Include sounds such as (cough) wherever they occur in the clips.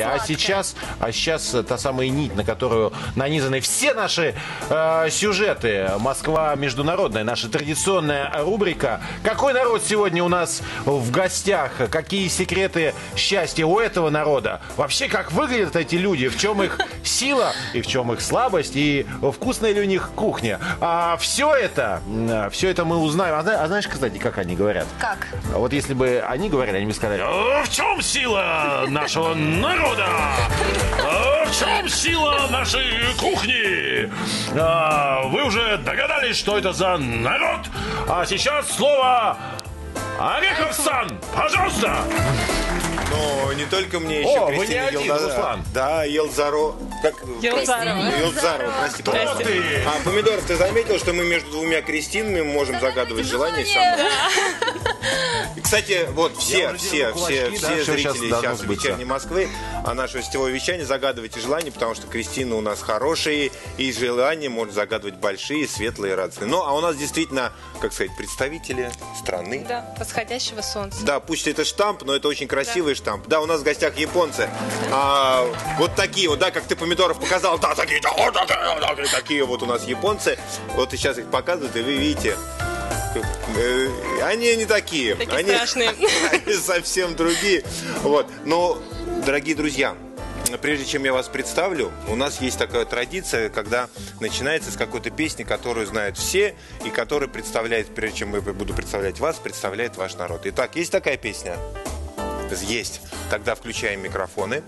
А сейчас, а сейчас та самая нить, на которую нанизаны все наши э, сюжеты. Москва международная, наша традиционная рубрика. Какой народ сегодня у нас в гостях? Какие секреты счастья у этого народа? Вообще, как выглядят эти люди? В чем их (laughs) сила и в чем их слабость? И вкусная ли у них кухня? А все это, все это мы узнаем. А, а знаешь, кстати, как они говорят? Как? Вот если бы они говорили, они бы сказали, «А в чем сила нашего народа? А в чем сила нашей кухни? А, вы уже догадались, что это за народ? А сейчас слово Орехов Сан, пожалуйста. Но не только мне, еще О, вы Кристина не один, Елда- Руслан. Да, Елзаро. Как? Елзарова. Елзарова, прости, Кто пожалуйста. ты? А, Помидор, ты заметил, что мы между двумя Кристинами можем загадывать желание сам? И, Кстати, вот все, уже все, делаю все, кулачки, да, все всё щас зрители должно сейчас сбыться. вечерней Москвы, а нашего сетевого вещания загадывайте желания, потому что Кристина у нас хорошие, и желания может загадывать большие, светлые, радостные. Ну, а у нас действительно, как сказать, представители страны. Да, восходящего солнца. Да, пусть это штамп, но это очень красивый штамп. Да, у нас в гостях японцы. А, вот такие вот, да, как ты помидоров показал, да, такие, да, да, да, да, такие вот у нас японцы. Вот и сейчас их показывают, и вы видите. э, Они не такие. Такие они, страшные. (laughs) они совсем другие. Вот. Но, дорогие друзья, прежде чем я вас представлю, у нас есть такая традиция, когда начинается с какой-то песни, которую знают все, и которая представляет, прежде чем я буду представлять вас, представляет ваш народ. Итак, есть такая песня? Есть. Тогда включаем микрофоны.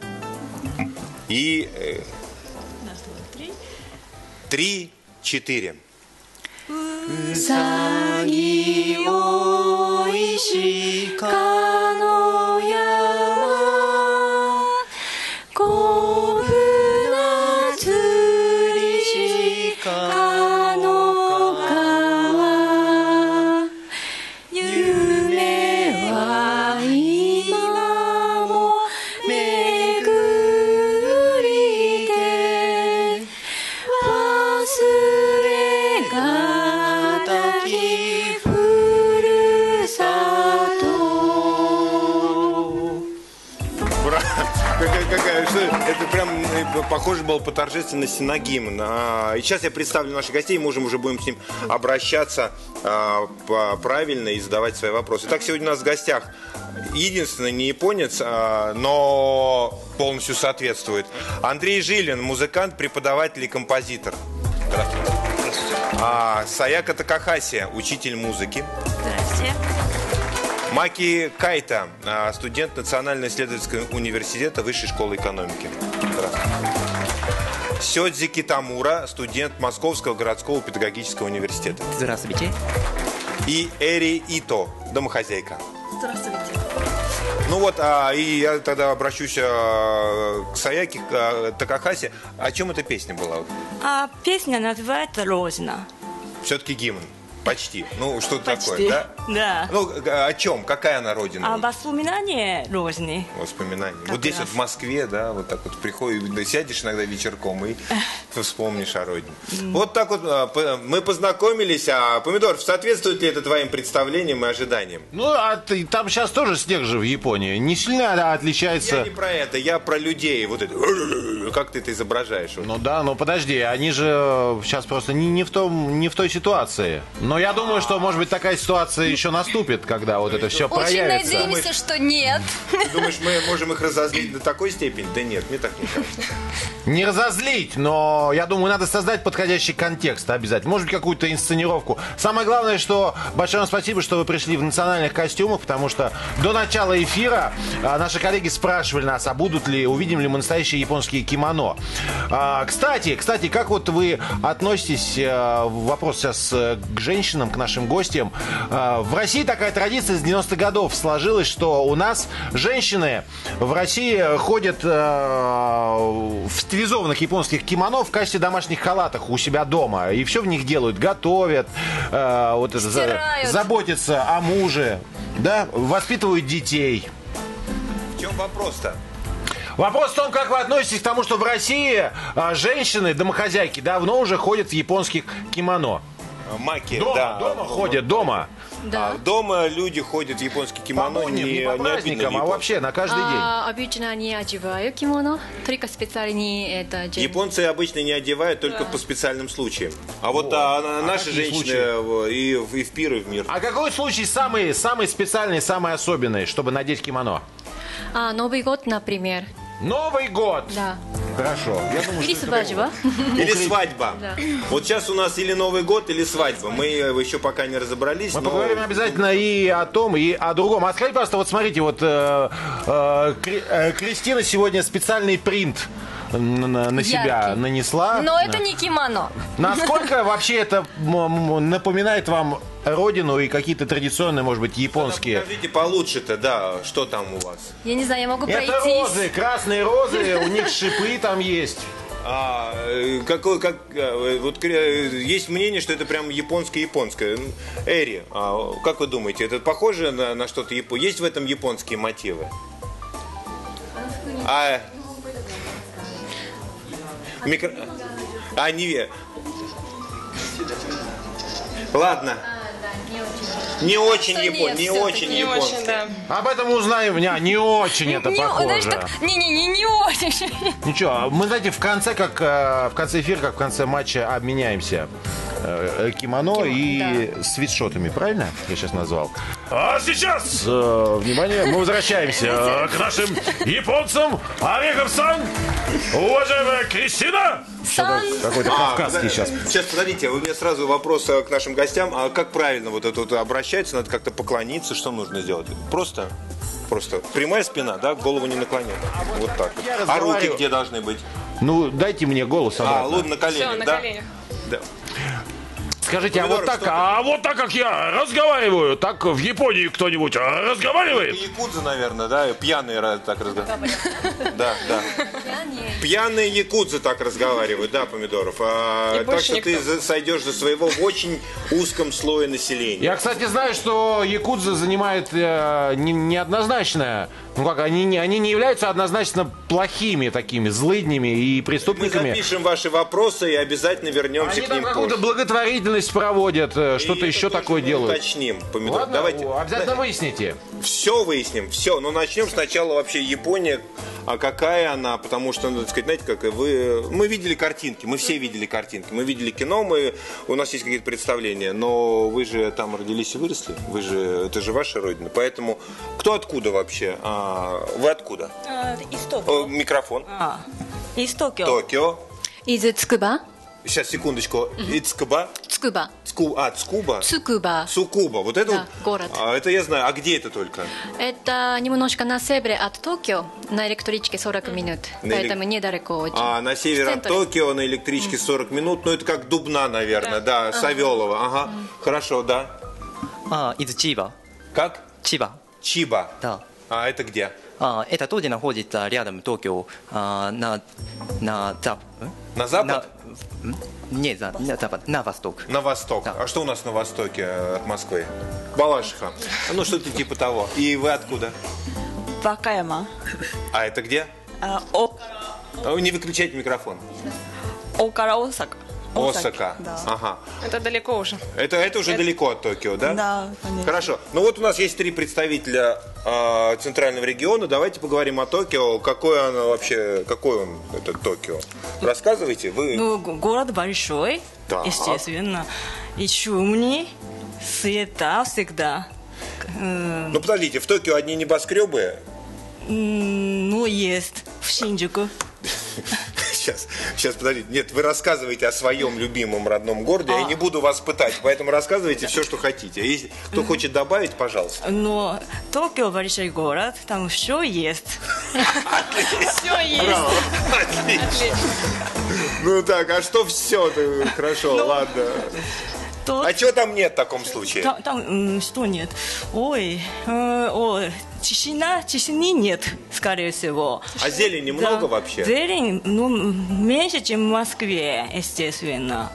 И... Э, три, четыре. Сани о иши похоже было по торжественности на гимн. А, И сейчас я представлю наших гостей, мы уже, уже будем с ним обращаться а, правильно и задавать свои вопросы. Итак, сегодня у нас в гостях единственный не японец, а, но полностью соответствует. Андрей Жилин, музыкант, преподаватель и композитор. Здравствуйте. А, Саяка Такахаси, учитель музыки. Здрасте. Маки Кайта, студент Национального исследовательского университета Высшей школы экономики. Здравствуйте. Сёдзи Китамура, студент Московского городского педагогического университета. Здравствуйте. И Эри Ито, домохозяйка. Здравствуйте. Ну вот, а, и я тогда обращусь а, к Саяке а, Такахаси. О чем эта песня была? А песня называется «Розина». Все-таки гимн. Почти. Ну, что Почти. такое, да? Да. Ну, о чем? Какая она родина? А воспоминание Розни. Воспоминания. Как вот здесь раз. вот в Москве, да, вот так вот приходишь, да, сядешь иногда вечерком и вспомнишь о родине. Вот так вот а, мы познакомились, а Помидор, соответствует ли это твоим представлениям и ожиданиям? Ну, а ты- там сейчас тоже снег же в Японии. Не сильно Я отличается. не про это, я про людей. Вот это, (laughs) как ты это изображаешь? Вот. Ну да, ну подожди, они же сейчас просто не, не, в том, не в той ситуации. Но я думаю, что, может быть, такая ситуация еще наступит, когда вот это все Очень проявится. надеемся, что нет. Ты думаешь, мы можем их разозлить до такой степени? Да нет, мне так не кажется. Не разозлить, но я думаю, надо создать подходящий контекст обязательно. Может быть, какую-то инсценировку. Самое главное, что большое вам спасибо, что вы пришли в национальных костюмах, потому что до начала эфира а, наши коллеги спрашивали нас, а будут ли, увидим ли мы настоящие японские кимоно. А, кстати, кстати, как вот вы относитесь, а, вопрос сейчас э, к женщинам, к нашим гостям. А, в России такая традиция с 90-х годов сложилась, что у нас женщины в России ходят э, в стилизованных японских кимоно в качестве домашних халатах у себя дома. И все в них делают. Готовят, э, вот это, заботятся о муже, да, воспитывают детей. В чем вопрос-то? Вопрос в том, как вы относитесь к тому, что в России а, женщины, домохозяйки, давно уже ходят в японских кимоно. Маки, Дома, да. дома ходят, дома. Да. А дома люди ходят в японский По кимоно не, не по не обидно праздникам, а вообще на каждый день. А, обычно не одеваю кимоно, только специальный это день. Японцы обычно не одевают только по специальным случаям. А вот а, на- А наши женщины случаи? и, в- и в пир, и в мир. А какой случай самый, самый специальный, самый особенный, чтобы надеть кимоно? А, Новый год, например. Новый год! Да. Хорошо. Я думаю, Или что это свадьба. Или свадьба. Да. Вот сейчас у нас или Новый год, или свадьба. Мы э, еще пока не разобрались. Мы но- поговорим обязательно и о том, и о другом. А скажите, пожалуйста, вот смотрите, вот э, э, Кри- Кристина сегодня специальный принт на, на- себя Яркий. нанесла. Но это не кимоно. Насколько вообще это напоминает вам родину и какие-то традиционные, может быть, японские? Покажите получше-то, да, что там у вас. Я не знаю, я могу Это пройтись. розы, красные розы, у них шипы там есть. А, э, какой, как, э, вот э, есть мнение, что это прям японское-японское. Эри, а как вы думаете, это похоже на, на что-то японское? Есть в этом японские мотивы? А, микро... А, не ве- Ладно. Не очень япон, не очень не японский. Об этом узнаем. Не, не очень это Не, похоже. не-не-не, не очень. Ничего, мы, знаете, в конце, как э, в конце эфира, как в конце матча, обменяемся э, э, кимоно и свитшотами, правильно? Я сейчас назвал. А сейчас, э, внимание, мы возвращаемся э, к нашим японцам. Орехов-сан, уважаемая Кристина. Сан. Какой-то А, кавказский подо- сейчас. Сейчас, подождите, вы мне сразу вопрос э, к нашим гостям. А как правильно вот это вот обращаться? Надо как-то поклониться? Что нужно сделать? Просто? Просто прямая спина, да? Голову не наклонять. Вот так. вот. А руки где должны быть? Ну, дайте мне голос А, обратно. лун на коленях, на да? коленях. Да. Скажите, а вот так, а вот так как я разговариваю, так в Японии кто-нибудь разговаривает? Якудзы, наверное, да? Пьяные так разговаривают. Да, да. Пьяные якудзы так разговаривают, да, помидоров. А, так что ты никто. за- сойдешь за своего в очень узком слое населения. Я, кстати, знаю, что якудза занимает э, не- неоднозначное. Ну как, они не, они не являются однозначно плохими такими, злыднями и Мы преступниками. запишем ваши вопросы и обязательно вернемся Они к там ним какую-то позже. благотворительность проводят, э, что-то еще такое мы делают. Уточним, помидор. Ладно, Давайте. обязательно выясните. Все выясним, все. Но начнем сначала вообще Япония. А какая она? Потому что, надо сказать, знаете, как вы... Мы видели картинки, мы все видели картинки. Мы видели кино, мы... у нас есть какие-то представления. Но вы же там родились и выросли. Вы же... Это же ваша родина. Поэтому кто откуда вообще? А, вы откуда? А, из Токио. микрофон. А, из Токио. Токио. Из Цукуба. Сейчас, секундочку. Ицкуба? Цукуба. Цку... А, Цкуба? Цукуба. Сукуба. Вот это Да, вот... город. А, это я знаю. А где это только? Это немножко на севере от Токио, на электричке 40 минут. На Поэтому недалеко очень. А на север от. Токио на электричке 40 минут, ну это как Дубна, наверное, да, Савелова, ага. Хорошо, да. А, из Чиба. Как? Чиба. Чиба. Да. А это где? А, это тоже находится рядом Токио а, на на зап... м? На запад? На, не за, на запад, на восток. На восток. Да. А что у нас на востоке э, от Москвы? Балашиха. Ну что-то типа того. И вы откуда? Вакаяма. А это где? А, О- А не выключайте микрофон. Окара Осака. Осака. Да. Ага. Это далеко уже. Это, это уже далеко от Токио, да? Да, конечно. Хорошо. Ну вот у нас есть три представителя э, центрального региона. Давайте поговорим о Токио. Какой оно вообще, какой он, этот Токио? Рассказывайте. Вы... Ну, город большой, Так. естественно. И шумный, света всегда. Э, Ну подождите, в Токио одни небоскребы. Ну, есть в Шинджуку. (laughs) Сейчас, сейчас, подождите. Нет, вы рассказываете о своем любимом родном городе. Я А. не буду вас пытать, поэтому рассказывайте все, что хотите. Если кто хочет добавить, пожалуйста. Но Токио большой город, там все есть. Все есть. Отлично. Ну так, а что все? Хорошо, ладно. Тут- А чего там нет в таком случае? Там, что нет? Ой, э, ой, Тишина, тишины нет, скорее всего. А зелени да. много вообще? Зелень, ну, меньше, чем в Москве, естественно.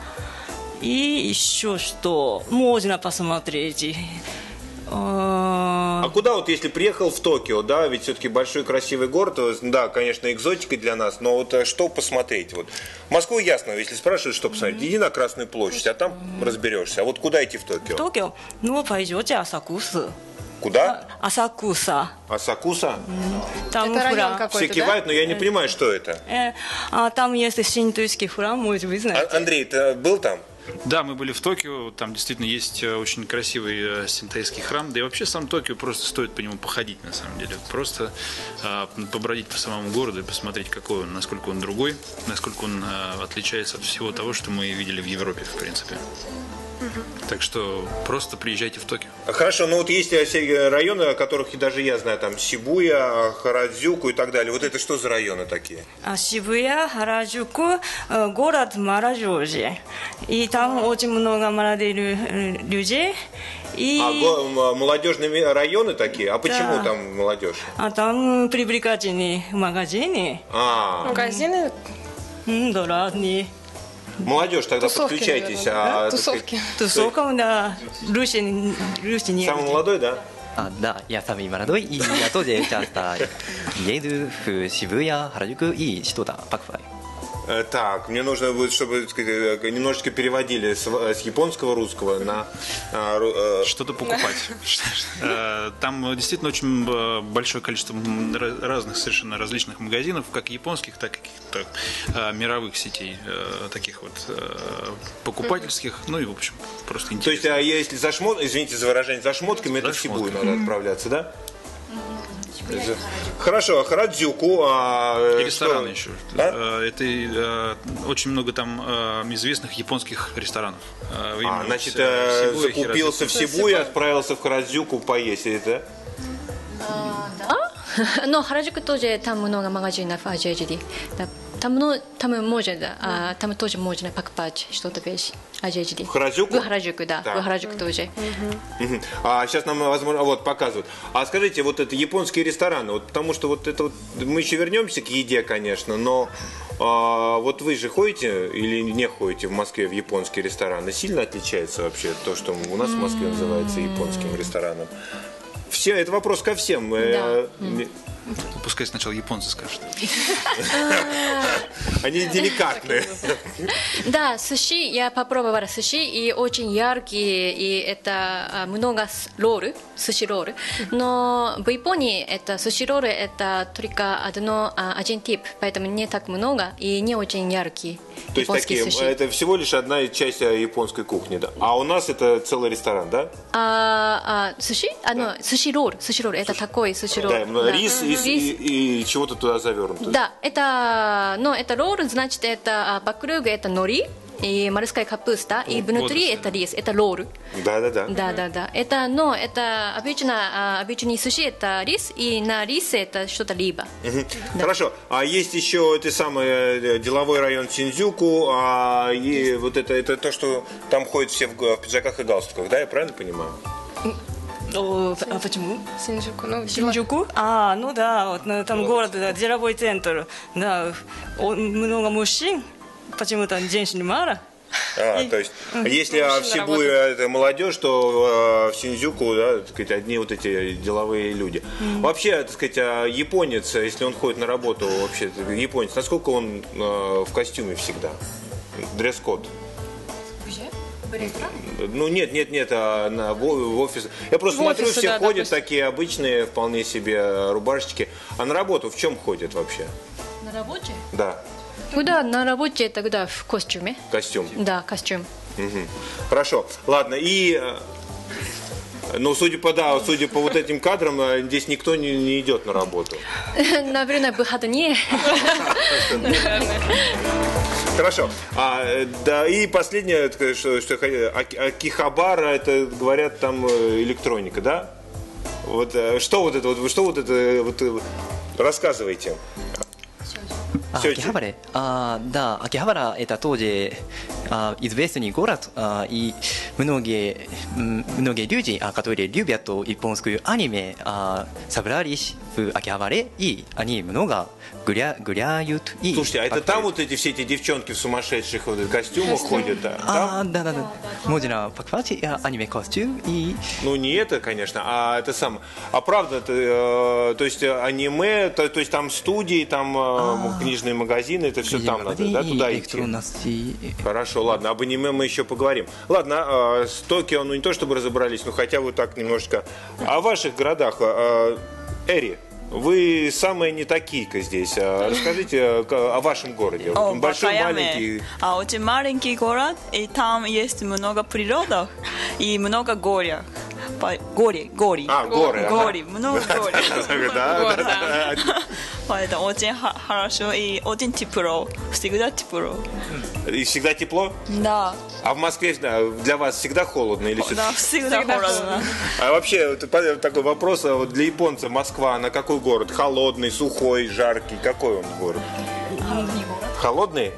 И еще что можно посмотреть. Э, а куда вот если приехал в Токио, да, ведь все-таки большой красивый город, э, да, конечно, экзотика для нас, но вот э, что посмотреть? Вот Москву ясно, если спрашивают, что посмотреть, иди на Красную площадь, а там разберешься. А вот куда идти в Токио? В Токио? Ну, пойдете Асакусу. Куда? Асакуса. Асакуса? Там Это район храм. какой-то, Все да? кивают, но я не понимаю, что это. Э, а там есть синтуйский храм, может быть, знаете. А- Андрей, ты был там? Да, мы были в Токио, там действительно есть э, очень красивый э, синтаистский храм, да и вообще сам Токио просто стоит по нему походить на самом деле, просто э, побродить по самому городу и посмотреть, какой он, насколько он другой, насколько он э, отличается от всего того, что мы видели в Европе, в принципе. Так что просто приезжайте в Токио. А, Хорошо, ну вот есть э, все районы, о которых и даже я знаю, там Сибуя, Харадзюку и так далее. Вот это что за районы такие? А Шибуя, Хараджуку, э, город Мараджорджи. И там очень много молодых лю- э, людей. И А м- молодежные районы такие? А почему Да. там молодежь? а там привлекательные магазины, А, Магазины, да, разные. Молодежь, тогда тусовки, подключайтесь. наверное, а, да? Тусовки. Тусовка, да, Руси, Руси не Самый молодой, да? А, да, я самый молодой, и я тоже часто еду в Шибуя, Хараджуку и что-то покупаю. Э, Так, мне нужно будет, чтобы сказать, э, немножечко переводили с, в- с японского русского на э, Что-то покупать. (laughs) Э, Там э, действительно очень э, большое количество разных совершенно различных магазинов, как японских, так и каких-то э, мировых сетей, э, таких вот э, покупательских, ну и, в общем, просто То интересно. есть, а если за шмот, извините за выражение, за шмотками, это в шмотками. надо отправляться, да? Хорошо, а Харадзюку, а... э, И рестораны что? еще. Да? Э, Это э, очень много там известных японских ресторанов. А, значит, Сибуя, закупился в Сибу и отправился в Харадзюку поесть, это? (laughs) Но Хараджуку тоже там много магазинов азиатских. Да, Там, ну, там можно, да, а, там тоже можно покупать что-то вещь азиатских. В Хараджуку? В Хараджуку, да, Так. в Хараджуку тоже. А сейчас нам, возможно, вот показывают. А скажите, вот это японские рестораны, вот потому что вот это вот, мы еще вернемся к еде, конечно, но а, вот вы же ходите или не ходите в Москве в японские рестораны? Сильно отличается вообще то, что у нас в Москве называется японским рестораном? Все, это вопрос ко всем. Э, Пускай сначала японцы скажут. (laughs) Они деликатные. Да, суши, я попробовала суши, и очень яркие, и это а, много роллы, суши роллы. Но в Японии это суши роллы, это только одно, а, один тип, поэтому не так много и не очень яркие То есть такие, суши. это всего лишь одна часть э, японской кухни, да? А у нас это целый ресторан, да? А, а, суши? А, ну, суши ролл, суши ролл, это такой суши ролл. Да, Да. рис, и, и- и чего-то туда завернуто. Да, это, ну, это ролл, значит, это а, вокруг это нори, и морская капуста, и внутри это рис, это ролл. Да, да, да. Да, да, да. Это, но это обычно, а, обычный суши это рис, и на рисе это что-то либо. Мгм. Хорошо. А есть еще это самый э, деловой район Синдзюку, а и вот это, это то, что там ходят все в, в пиджаках и галстуках, да, я правильно понимаю? О, а почему? Синджуку. Ну, Синджуку? А, ну да, вот ну, там город, да, деловой центр. Да, о, много мужчин, почему-то женщин мало. А, то есть, если а, в Сибуе это молодежь, то э, в Синдзюку, да, так сказать, одни вот эти деловые люди. Вообще, так сказать, а японец, если он ходит на работу, вообще, японец, насколько он э, в костюме всегда? Дресс-код. Ну нет, нет, нет, а на, в, в офис. Я просто В смотрю, офисы, все да, ходят допустим. такие обычные, вполне себе рубашечки. А на работу в чем ходят вообще? На работе? Да, Когда на работе тогда в костюме. костюм. Да, костюм. Мгм. Хорошо, ладно, и... Ну, судя по, да, судя по вот этим кадрам, э, здесь никто не, не идет на работу. (laughs) Наверное, выходные. (laughs) Хорошо. А, да, и последнее, что, что Акихабара, это, говорят, там э, электроника, да? Вот э, что вот это, вот, что вот это, вот, э, рассказывайте. あ少々秋葉原あда秋葉原это тоже а, известный город а, и многие м, многие люди а, которые любят японскую аниме а, собрались в Акихабаре и они много гуля, гуляют и Слушайте, а это там вот эти все эти девчонки в сумасшедших вот костюмах ходят, да? а, Там? да, да, да. Можно покупать а, аниме костюм и Ну, не это, конечно, а это сам. А правда, это, э, то есть э, аниме, то, то есть там студии, там э, книжные магазины, это все там надо, да, туда идти? Хорошо, ладно, об аниме мы еще поговорим. Ладно, э, с Токио, ну не то чтобы разобрались, но хотя бы так немножко. О ваших городах. э, Эри, вы самая не такие-ка здесь. А Расскажите э, о вашем городе. О, Большой, Бакаяме. маленький. А, очень маленький город, и там есть много природы и много горя. По- Гори, гори. А, горы, ага. Гори, много (laughs) гори. Да, да, да. (laughs) Поэтому очень хорошо и очень тепло. Всегда тепло. И всегда тепло? Да, А в Москве да, для вас всегда холодно или да, все? всегда холодно. А вообще такой вопрос а для японца Москва, она какой город? Холодный, сухой, жаркий? Какой он город? Холодный?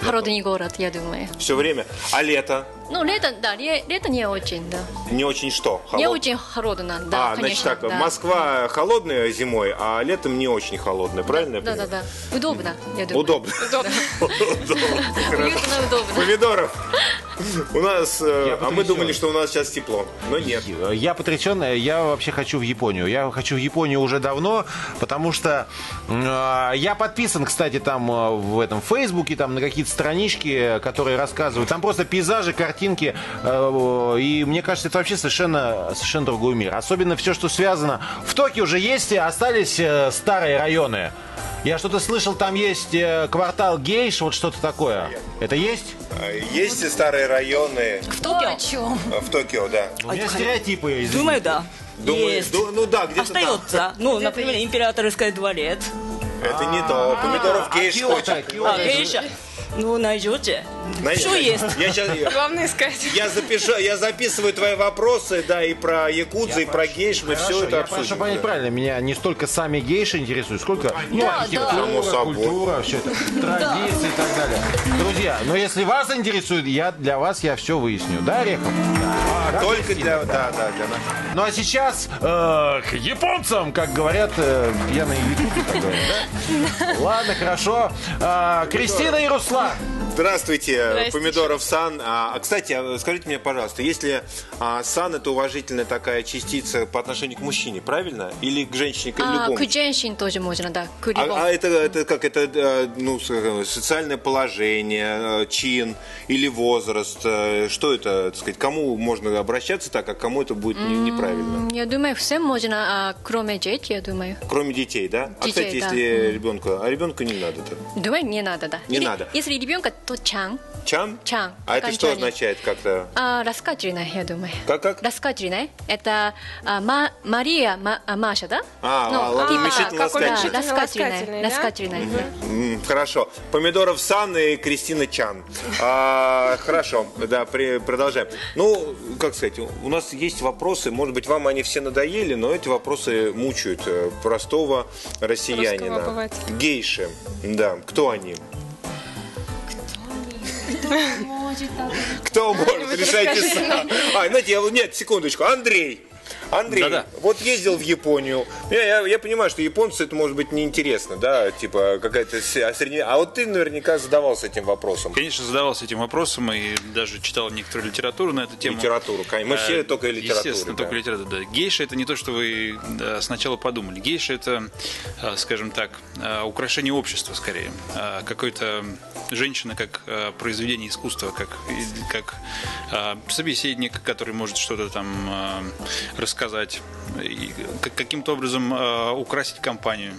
Холодный город, я думаю. Все время. А лето? Ну, лето, да, ле- лето не очень, да. Не очень что? Не Холод- очень холодно, да, а, значит конечно. так, да. Москва холодная зимой, а летом не очень холодная, правильно? я Да, да, да. Удобно, я думаю. Удобно. Удобно. (laughs) Уютно, удобно. Помидоров. У нас, э, а мы думали, что у нас сейчас тепло, но нет. Я потрясен, я вообще хочу в Японию. Я хочу в Японию уже давно, потому что э, я подписан, кстати, там э, в этом Фейсбуке, там на какие-то странички, которые рассказывают. Там просто пейзажи, картинки, э, и мне кажется, это вообще совершенно, совершенно другой мир. Особенно все, что связано. В Токио уже есть, остались э, старые районы. Я что-то слышал, там есть э, квартал гейш, вот что-то такое. Это есть? Есть и старые районы В Токио? э, в Токио, да. У меня стереотипы. извините. Думаю, да. Думаю, Есть. ду- ну да, где-то там. Остается. Ну, например, императорский дворец. Это не то. Помидоров гейш Киото, хочет. А, гейша. Ну, найдете. Знаете, Что есть? Я сейчас... Главное искать. Я запишу, я записываю твои вопросы, да, и про якудзу, и про гейш, мы все это я прошу обсудим. понять да. правильно, меня не столько сами гейши интересуют, сколько ну, Да, архитектура, Само собой. культура, все это, традиции и так далее. Друзья, но если вас интересует, я для вас я все выясню, да, Орехов? Да, Только для, да, да, для нас. Ну а сейчас э, к японцам, как говорят э, пьяные (laughs) да? Ладно, хорошо. А, Кристина и Руслан. Здравствуйте, Здрасте. Помидоров Сан. А, а, кстати, а, скажите мне, пожалуйста, если а, Сан это уважительная такая частица по отношению к мужчине, правильно? Или к женщине, к А, любому? к женщине тоже можно, да, к любому. А, а это, это как это э, ну с- социальное положение, э, чин или возраст? э, Что это, так сказать, кому можно обращаться так, а кому это будет не- неправильно? Я думаю, всем можно, а, кроме детей, я думаю. Кроме детей, да? а Детей, кстати, да. если ребенка, а ребенку не надо то Думаю, не надо, да. Не Или- надо. Если ребенка, то чан. Чан? Чан. А это что означает как-то? А, рассказательная, я думаю. Как как? Рассказательная. Это а, Ма- Мария Ма- а, Маша, да? А, Ну, а, типа, да, ласкательный. Рассказательная. Ласкательный, да? М, Хорошо. Помидоров Сан и Кристина Чан. А, хорошо, да, при- продолжаем. Ну, как сказать, у нас есть вопросы, может быть, вам они все надоели, но эти вопросы мучают э, простого россиянина. Гейши, да, кто они? Кто может? Решайте сам. А, знаете, я, нет, секундочку, Андрей. Андрей, Да-да. вот ездил в Японию. Я, я, я понимаю, что японцу это может быть неинтересно, да, типа какая-то а средне- А вот ты наверняка задавался этим вопросом. Конечно, задавался этим вопросом и даже читал некоторую литературу на эту тему. Литературу, конечно. Мы все Э, только литературу. Естественно, да. только литература, да. Гейша это не то, что вы сначала подумали. Гейша это, э, скажем так, э, украшение общества скорее. Какой-то женщина как произведение искусства, как, как собеседник, который может что-то там рассказать, и к- каким-то образом э, украсить компанию.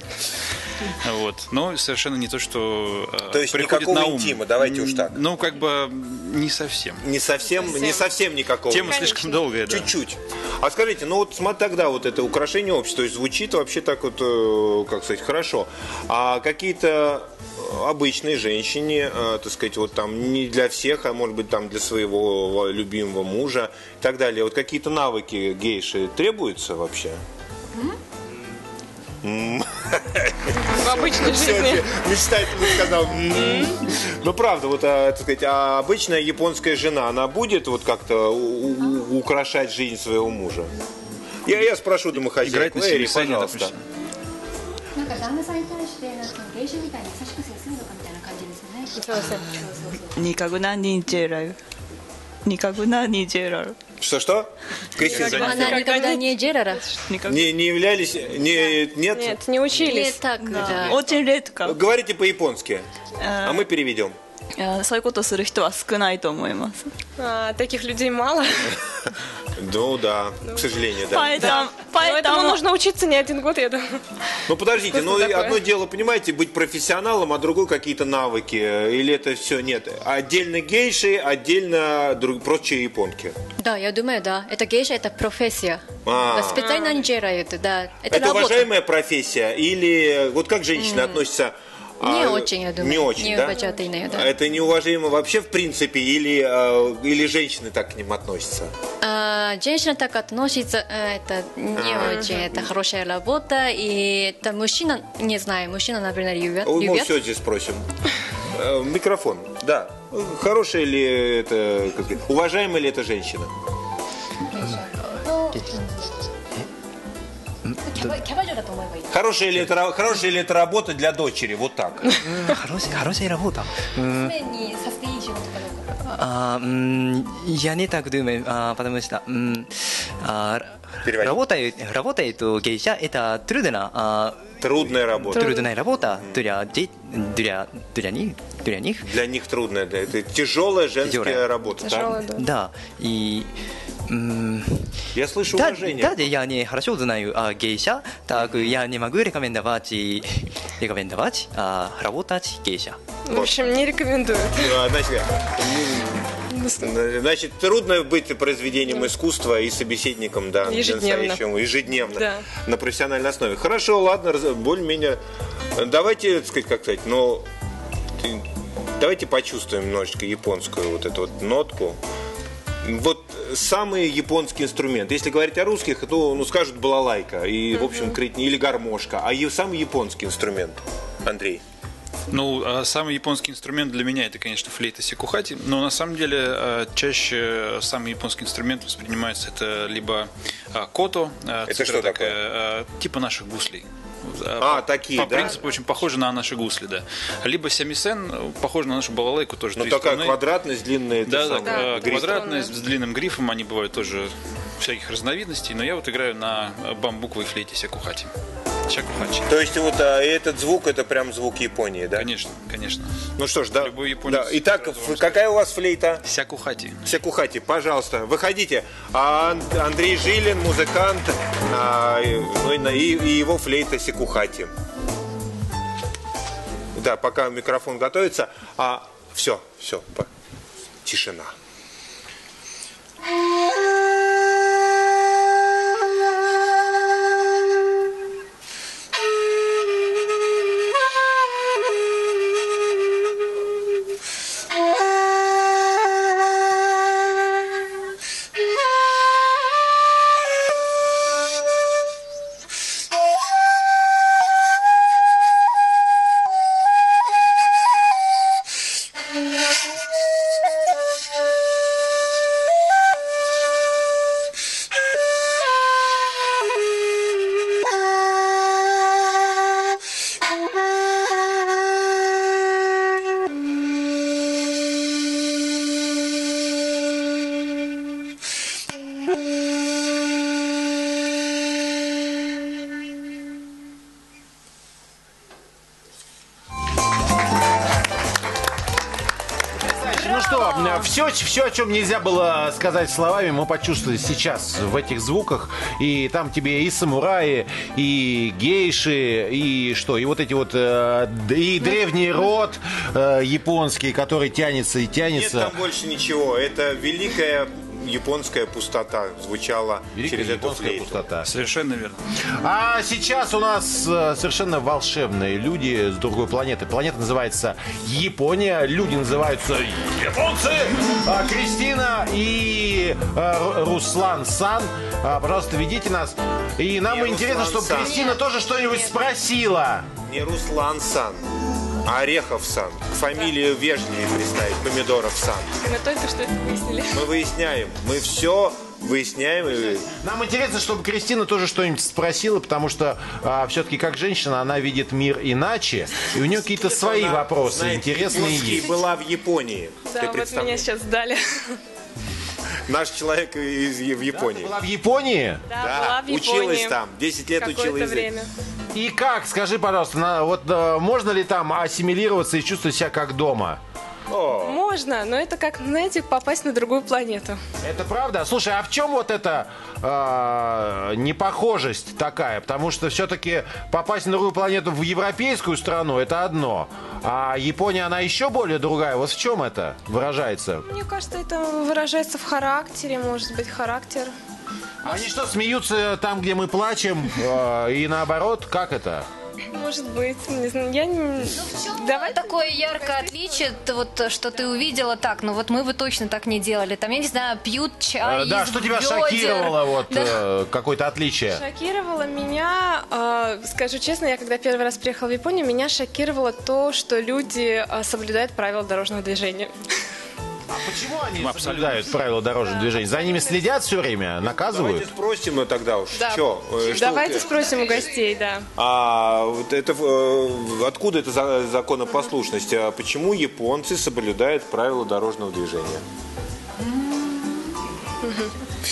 Вот. Но совершенно не то, что э, То есть приходит никакого на ум. интима, давайте уж так. Ну, как бы не совсем. Не совсем, не совсем никакого. Тема слишком долгая, да. Чуть-чуть. А скажите, ну вот смотри, тогда вот это украшение общества, то есть звучит вообще так вот, э, как сказать, хорошо. А какие-то обычные женщине, э, так сказать, вот там не для всех, а может быть там для своего любимого мужа и так далее. Вот какие-то навыки гейши требуются вообще? В обычной жизни. Мечтательно сказал. Ну, правда, вот, а, так сказать, а обычная японская жена, она будет вот как-то украшать жизнь своего мужа? Я, я спрошу домохозяйку. Играть на Эри, пожалуйста. допустим. なんか旦那さんに対してなんか芸者みたいに優しく接するのかみたいな感じですよね。そうそうそう。 Никогда не делаю. Никогда не делаю. Что-что? Кристина, Она никогда не Джерара. Никогда. не, не являлись... Не, нет? Нет, не Не учились. так, да. Очень редко. Говорите по-японски, а мы переведем. あそういうことする人は少ないと思います。 А, таких людей мало. Ну да, к сожалению, да. Поэтому, Поэтому поэтому нужно учиться не один год, я думаю. Ну подождите, ну Просто и такое. одно дело, понимаете, быть профессионалом, а другое какие-то навыки. Или это все нет. Отдельно гейши, отдельно друг, прочие японки. Да, я думаю, да. Это гейша, это профессия. А. Специально не делают, да. Это, Это, работа. уважаемая профессия? Или вот как женщины относятся? не а, очень, я думаю. Не очень, Не да? уважательные, да. Это неуважаемо вообще в принципе, или, а, или женщины так к ним относятся? А, женщина так относится, э, это не очень, это хорошая работа, и это мужчина, не знаю, мужчина, например, любят. Мы любят. все здесь спросим. Э, Микрофон, да. Хорошая ли это, как сказать, уважаемая ли это женщина? キャバキャバ嬢だと思えばいい。 Хорошая ли это, ра- хорошая ли это работа для дочери? Вот так. хорошая, хорошая работа. М, 娘にさせていい仕事かどうか。 а, м, Я не так думаю, а, потому что м, а, Переводи. работает, работает гейша это трудно, а, Трудная работа. трудная работа для, де- для, для них, для них. Для них трудная, да. Это тяжелая женская Тяжелая. работа. так? Тяжело, да. Да, и м, я слышу да, уважение. да, я не хорошо знаю а, гейша, так я не могу рекомендовать, рекомендовать а, работать гейша. В общем, не рекомендую. А, Значит, значит, трудно быть произведением искусства и собеседником, да, Ежедневно. настоящему, ежедневно, Да. на профессиональной основе. Хорошо, ладно, более-менее. Давайте, так сказать, как сказать, но ты- давайте почувствуем немножечко японскую вот эту вот нотку. Вот самый японский инструмент. Если говорить о русских, то ну, скажут балалайка и, в общем, критни или гармошка. А самый японский инструмент, Андрей? Ну, а самый японский инструмент для меня это, конечно, флейта сикухати, но на самом деле а, чаще самый японский инструмент воспринимается это либо а, кото, Это что такое? такая, а, типа наших гуслей. А, по, такие, По да? принципу очень похожи на наши гусли, да. Либо семисен, э, похож на нашу балалайку, тоже Ну, такая струны. квадратность, длинная. Да, да, самое, э, гриф. квадратные, с длинным грифом, они бывают тоже всяких разновидностей, но я вот играю на э, бамбуковой флейте сякухати. Сякухачи. То есть вот а, этот звук, это прям звук Японии, да? Конечно, конечно. Ну что ж, да. Любой японец да. Итак, ф- какая у вас флейта? Сякухати. Секухати, пожалуйста, выходите. А Ан- Андрей Жилин, музыкант, а, ну, и- и его флейта Секухати. Да, пока микрофон готовится. А, все, все, тишина. Все, о чем нельзя было сказать словами, мы почувствовали сейчас в этих звуках. И там тебе и самураи, и гейши, и что, и вот эти вот, э, и древний (laughs) род э, японский, который тянется и Нет тянется. там больше ничего. Это великая японская пустота звучала Великая через эту японская флейту. пустота. Совершенно верно. А сейчас у нас э, совершенно волшебные люди с другой планеты. Планета называется Япония, люди называются японцы. А, Кристина и Ру- Руслан Сан, а, пожалуйста, ведите нас. И нам Не, интересно, Руслан чтобы Сан. Кристина тоже что-нибудь спросила. Не Руслан Сан, а Орехов Сан. К фамилии вежливее представить, Помидоров Сан. Мы только что это выяснили. Мы выясняем, мы все выясняем. Нам интересно, чтобы Кристина тоже что-нибудь спросила, потому что все-таки как женщина она видит мир иначе, и у нее какие-то свои Она, вопросы знаете, интересные есть. была в Японии. Да, Ты вот меня сейчас сдали. Наш человек из в Японии. Была в Японии? Да, Да, была в Японии. училась там, 10 лет Какое-то учила язык. время. И как, скажи, пожалуйста, на- вот э, можно ли там ассимилироваться и чувствовать себя как дома? Можно, но это как, знаете, попасть на другую планету. Это правда? Слушай, а в чем вот эта э, непохожесть такая? Потому что все-таки попасть на другую планету в европейскую страну это одно, а Япония она еще более другая. Вот в чем это выражается? Мне кажется, это выражается в характере, может быть, характер. Они что, смеются там, где мы плачем, э, и наоборот? Как это? Может быть, не знаю, я не... Давай Такое яркое отличие, вот что ты увидела так, ну вот мы бы точно так не делали. Там, я не знаю, пьют чай Э, да, из что тебя шокировало, вот Да. э, какое-то отличие? Шокировало меня, э, скажу честно, я когда первый раз приехала в Японию, меня шокировало то, что люди э, соблюдают правила дорожного движения. Почему они соблюдают правила дорожного движения? За ними следят все время, наказывают? Давайте спросим ну, тогда уж. Да. Э, что- Давайте спросим у гостей, да. А вот это э, откуда эта за- законопослушность? А почему японцы соблюдают правила дорожного движения?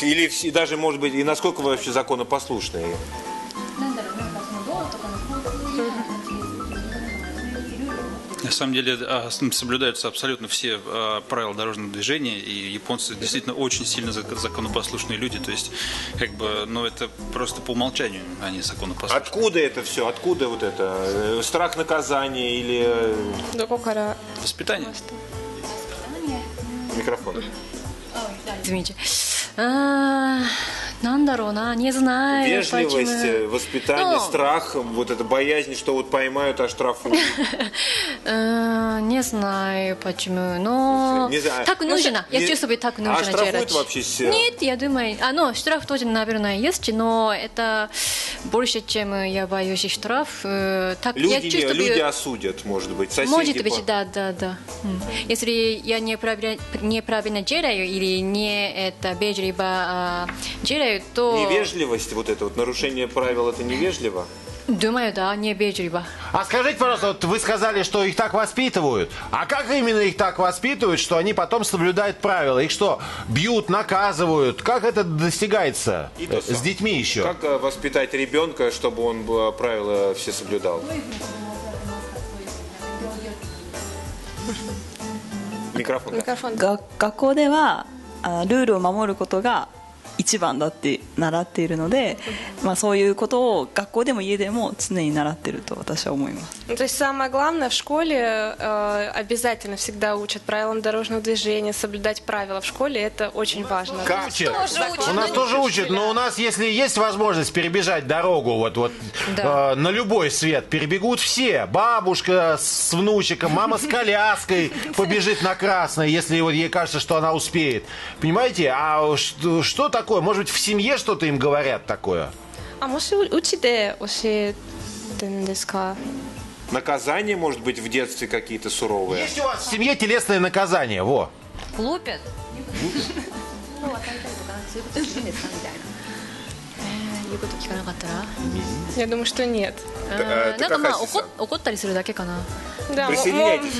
Или даже, может быть, и насколько вы вообще законопослушные? На самом деле а, с- соблюдаются абсолютно все а, правила дорожного движения, и японцы действительно очень сильно зак- законопослушные люди, то есть как бы, ну это просто по умолчанию они законопослушные. Откуда это все? Откуда вот это? Э, Страх наказания или э. Воспитание. микрофон? Извините. Нам дару, на, не знаю. Вежливость, почему... Э, воспитание, Но... страх, вот эта боязнь, что вот поймают, а штрафу. (laughs) Э, не знаю почему. Но ну, так нужно. Я чувствую, так нужно делать. А штрафуют Нет, я думаю. А, ну, штраф тоже, наверное, есть, но это больше, чем я боюсь штраф. Э, так, я чувствую... Люди осудят, может быть, соседи. Может быть, да, да, да. Если я неправильно делаю или не это вежливо делаю, а, делаю, то Невежливость, вот это вот нарушение правил, это невежливо? думаю, да, не вежливо. А скажите, пожалуйста, вот вы сказали, что их так воспитывают. А как именно их так воспитывают, что они потом соблюдают правила? Их что, бьют, наказывают? Как это достигается? И то Э, С самое. детьми еще. Как э, воспитать ребенка, чтобы он э, правила все соблюдал? Микрофон. да. Микрофон. が学校ではあルールを守ることが 一番だって習っているので、まあ、そういうことを学校でも家でも常に習っていると私は思います Ну, то есть самое главное в школе э, обязательно всегда учат правилам дорожного движения, соблюдать правила в школе, это очень важно. Как учат? учат. У нас тоже учат, но у нас, если есть возможность перебежать дорогу, вот, вот Да. э, на любой свет, перебегут все. Бабушка с внучиком, мама с коляской побежит на красное, если вот ей кажется, что она успеет. Понимаете? А что, что такое? такое? Может быть, в семье что-то им говорят такое? А может, учите, Наказание, может быть, в детстве какие-то суровые? Есть у вас в семье телесные наказания, во. Лупят? Я думаю, что нет. Э, Присоединяйтесь.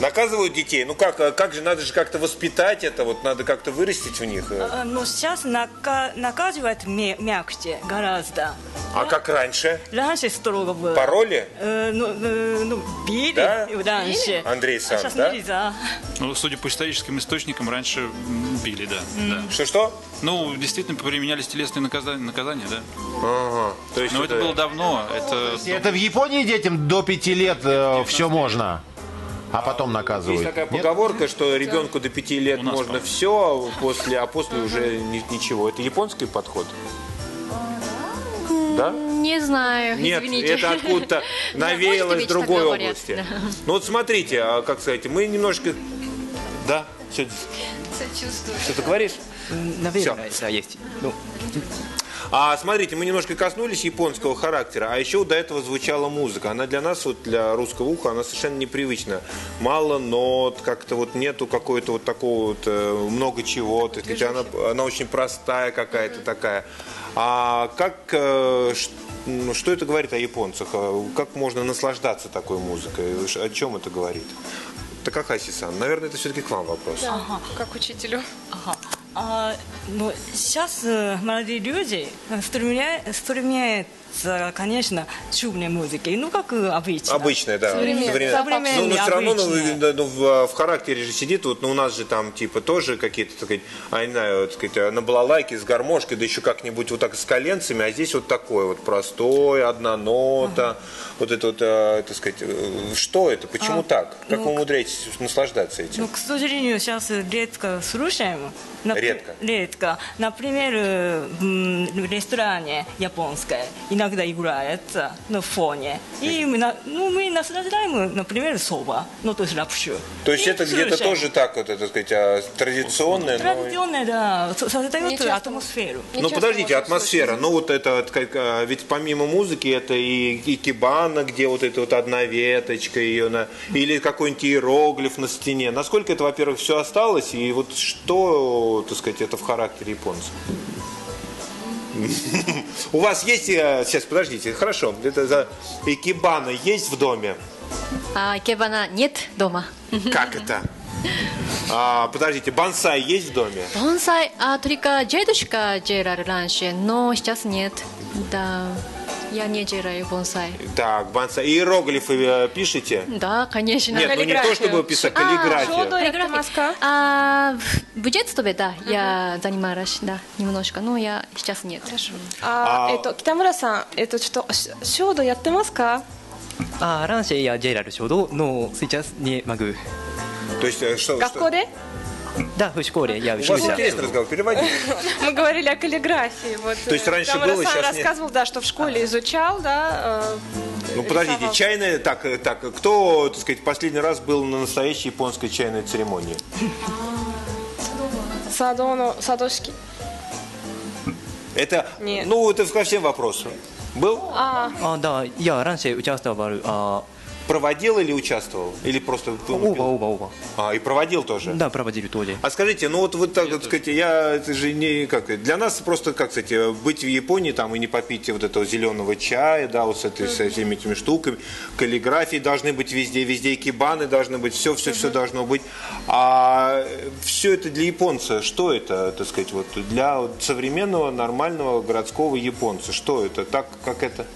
Наказывают детей. Ну как, а как же, надо же как-то воспитать это, вот надо как-то вырастить в них. Э. А, ну сейчас нака наказывают мягче гораздо. А да? как раньше? Раньше строго было. Пароли? Э, ну, э, ну, били да? раньше. Андрей а сам, а сейчас да? нельзя. Ну, судя по историческим источникам, раньше били, да. Что-что? Mm. Да. Что, что? Ну, действительно, применялись телесные наказания, наказания да. Ага. То есть Но это, это было давно. Это... это в Японии детям до пяти лет э, все можно а потом наказывают. Есть такая Нет? поговорка, что ребенку до пяти лет можно так. все, после, а после уже ни- ничего. Это японский подход? Да? Не знаю, Нет, извините. это откуда-то (laughs) Да, навеялось в другой говорят, области. да. Ну вот смотрите, а, как сказать, мы немножко... Да? Что, Сочувствую. что ты говоришь? Наверное, да, есть. Ну, А смотрите, мы немножко коснулись японского характера, а еще до этого звучала музыка. Она для нас, вот для русского уха, она совершенно непривычна. Мало нот, как-то вот нету какой-то вот такого вот э, много чего. То есть она, она очень простая какая-то такая. А как, э, ну, что это говорит о японцах? А Как можно наслаждаться такой музыкой? О чем это говорит? Такахаси-сан, наверное, это все-таки к вам вопрос. Как учителю. Ага. А, ну, сейчас э, молодые люди э, стремля- стремятся, конечно, шумной музыки, ну, как э, обычно. Обычная, да. Современная. Современная. Современная, Ну, но все равно ну, ну, в, в характере же сидит, вот ну, у нас же там типа тоже какие-то, так сказать, а, не знаю, так сказать, на балалайке с гармошкой, да еще как-нибудь вот так с коленцами, а здесь вот такое вот простое, одна нота, вот это вот, э, так сказать, э, что это, почему А, так? Как ну, вы умудряетесь наслаждаться этим? Ну, к сожалению, сейчас редко слушаем. Нап- Редко? Редко. Например, э, в ресторане японское иногда играется на фоне. И мы, на- ну, мы наслаждаем, например, соба, ну, то есть лапшу. То есть И это где-то тоже так вот, это, так сказать, а, традиционное, но... Традиционное, да, со- создает Не часто. атмосферу. Ну подождите, атмосфера. слышать. Ну вот это как, а, ведь помимо музыки это и, и кибана, где вот эта вот одна веточка ее на, или какой-нибудь иероглиф на стене. Насколько это, во-первых, все осталось, и вот что, так сказать, это в характере японцев? У вас есть, э, сейчас, подождите, хорошо, это за икебана есть в доме? А, икебана нет дома. Как это? А, подождите, бонсай есть в доме? Бонсай, а только дедушка делал раньше, но сейчас нет. Да, я не делаю бонсай. Так, бонсай. Иероглифы э, пишете? Да, конечно. Нет, ну не то, чтобы писать, каллиграфию. А, каллиграфия. А, в детстве, да, угу. я занималась, да, немножко, но я сейчас нет. Хорошо. А, а... это, Китамура-сан, это что, шодо, я あ、раньше а, я делал шодо, но сейчас не могу. То есть э, что? Как что? Коре? Да, в Коре, я учусь. У вас есть разговор, переводите. (laughs) Мы говорили о каллиграфии. Вот. То есть э, раньше Там было, сейчас рассказывал, нет. да, что в школе изучал, да. Э, ну, рисовал. подождите, чайная, так, так, кто, так сказать, последний раз был на настоящей японской чайной церемонии? Садоно, Садошки. Это, нет. ну, это совсем вопрос. Был? А, а да, я раньше участвовал а, Проводил или участвовал? Или просто... оба, оба, оба. А, и проводил тоже? Да, проводили тоже. А скажите, ну вот вы так, вот, сказать, я, это же не, как, для нас просто, как, кстати, быть в Японии там и не попить вот этого зеленого чая, да, вот с, этой, со всеми этими штуками, каллиграфии должны быть везде, везде кибаны должны быть, все, все, все должно быть. А все это для японца, что это, так сказать, вот для современного нормального городского японца, что это, так, как это?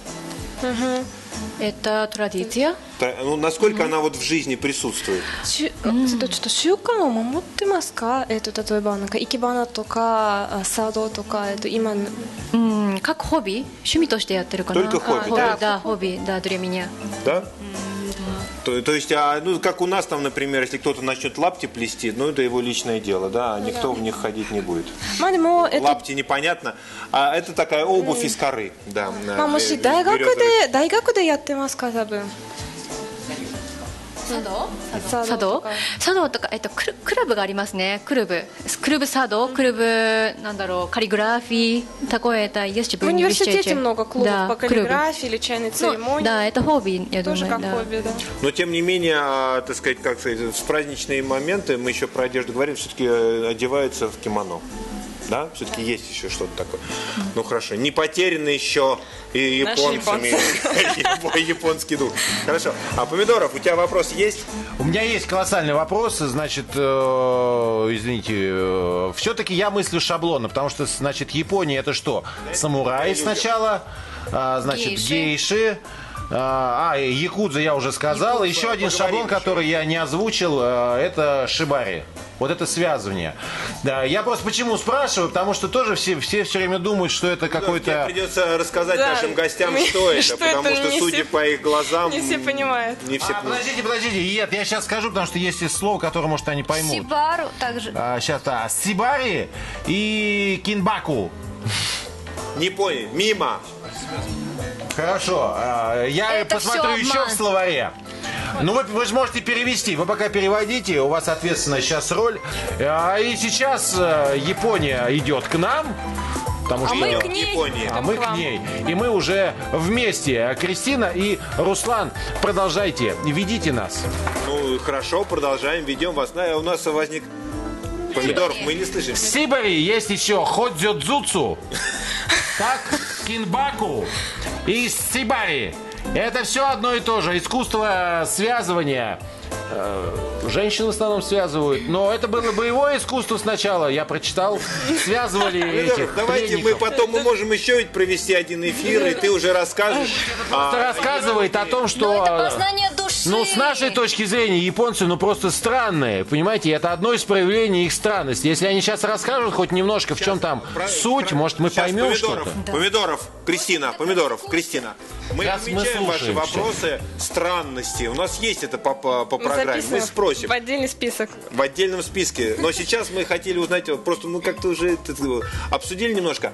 Это традиция. Та- Ну, насколько она вот в жизни присутствует? しゅあちょっとちょっと習慣を守ってますか、えっと例えばなんか生き花とかあ茶道とか、えっと今の М, Как хобби, 趣味としてやってるかな。 Только хобби, А, да? Да, хобби, да, для меня. Да? То, то есть, а, ну, как у нас там, например, если кто-то начнет лапти плести, ну, это его личное дело, да, а никто в них ходить не будет. まあでもえっと Лапти непонятно, а это такая обувь из коры, да. まあもし大学で大学でやってますか多分。 茶茶道茶道とか、えっと、クルクラブがありますねクルブクルブ茶道クルブなんだろうカリグラフィーтакое это есть В университете университете. много клубов Да, по клубы. каллиграфии или чайной Ну, церемонии. да, это хобби, я Тоже думаю, как да. хобби, да. Но, тем не менее, а, так сказать, как сказать, в праздничные моменты, мы еще про одежду говорим, все-таки одеваются в кимоно. Да, все-таки есть еще что-то такое. Ну хорошо, не потеряно еще и японцами (laughs) япо- японский дух. Хорошо. А помидоров, у тебя вопрос есть? У меня есть колоссальный вопрос, значит, э, извините, все-таки я мыслю шаблонно, потому что, значит, Япония это что? Самураи сначала, а, значит, Гейши. А, а, якудза я уже сказал. Якудза, еще один шаблон, еще. который я не озвучил, э, это шибари. Вот это связывание. Да, я просто почему спрашиваю, потому что тоже все все, все время думают, что это Тебе какой-то... придется рассказать Да, нашим гостям, мы- (laughs) что это, что потому это что, судя все- по их глазам, Не все понимают. не все А, понимают. подождите, подождите, нет, я сейчас скажу, потому что есть и слово, которое, может, они поймут. Сибару также. сейчас, да, сибари и кинбаку. Не понял. Мимо. Хорошо, а, я Это посмотрю еще в словаре. Ну, вы, вы же можете перевести. Вы пока переводите, у вас ответственная сейчас роль. А, и сейчас э, Япония идет к нам. Потому А что... мы к ней. Япония. А мы к к ней. И мы уже вместе. Кристина и Руслан, продолжайте, ведите нас. Ну, хорошо, продолжаем, ведем вас. На, у нас возник... Помидоров мы не слышим. В Сибири есть еще ходзюдзуцу, (laughs) так, кинбаку и сибари. Это все одно и то же. Искусство связывания. Э, Женщин в основном связывают. Но это было боевое искусство сначала. Я прочитал. Связывали этих Давайте мы пленников. потом мы можем еще ведь провести один эфир, и ты уже расскажешь. Это А, рассказывает о том, Но что... это э, познание души. Ну, с нашей точки зрения, японцы, ну, просто странные. Понимаете, это одно из проявлений их странности. Если они сейчас расскажут хоть немножко, в чем там про- суть, про- может, мы сейчас поймем помидоров, что-то. Помидоров, Кристина, помидоров, Кристина. Мы Сейчас мы отмечаем ваши вопросы странности. У нас есть это по, по, по программе. Мы спросим. В отдельный список. В отдельном списке. Но сейчас мы хотели узнать, просто мы как-то уже э, обсудили немножко.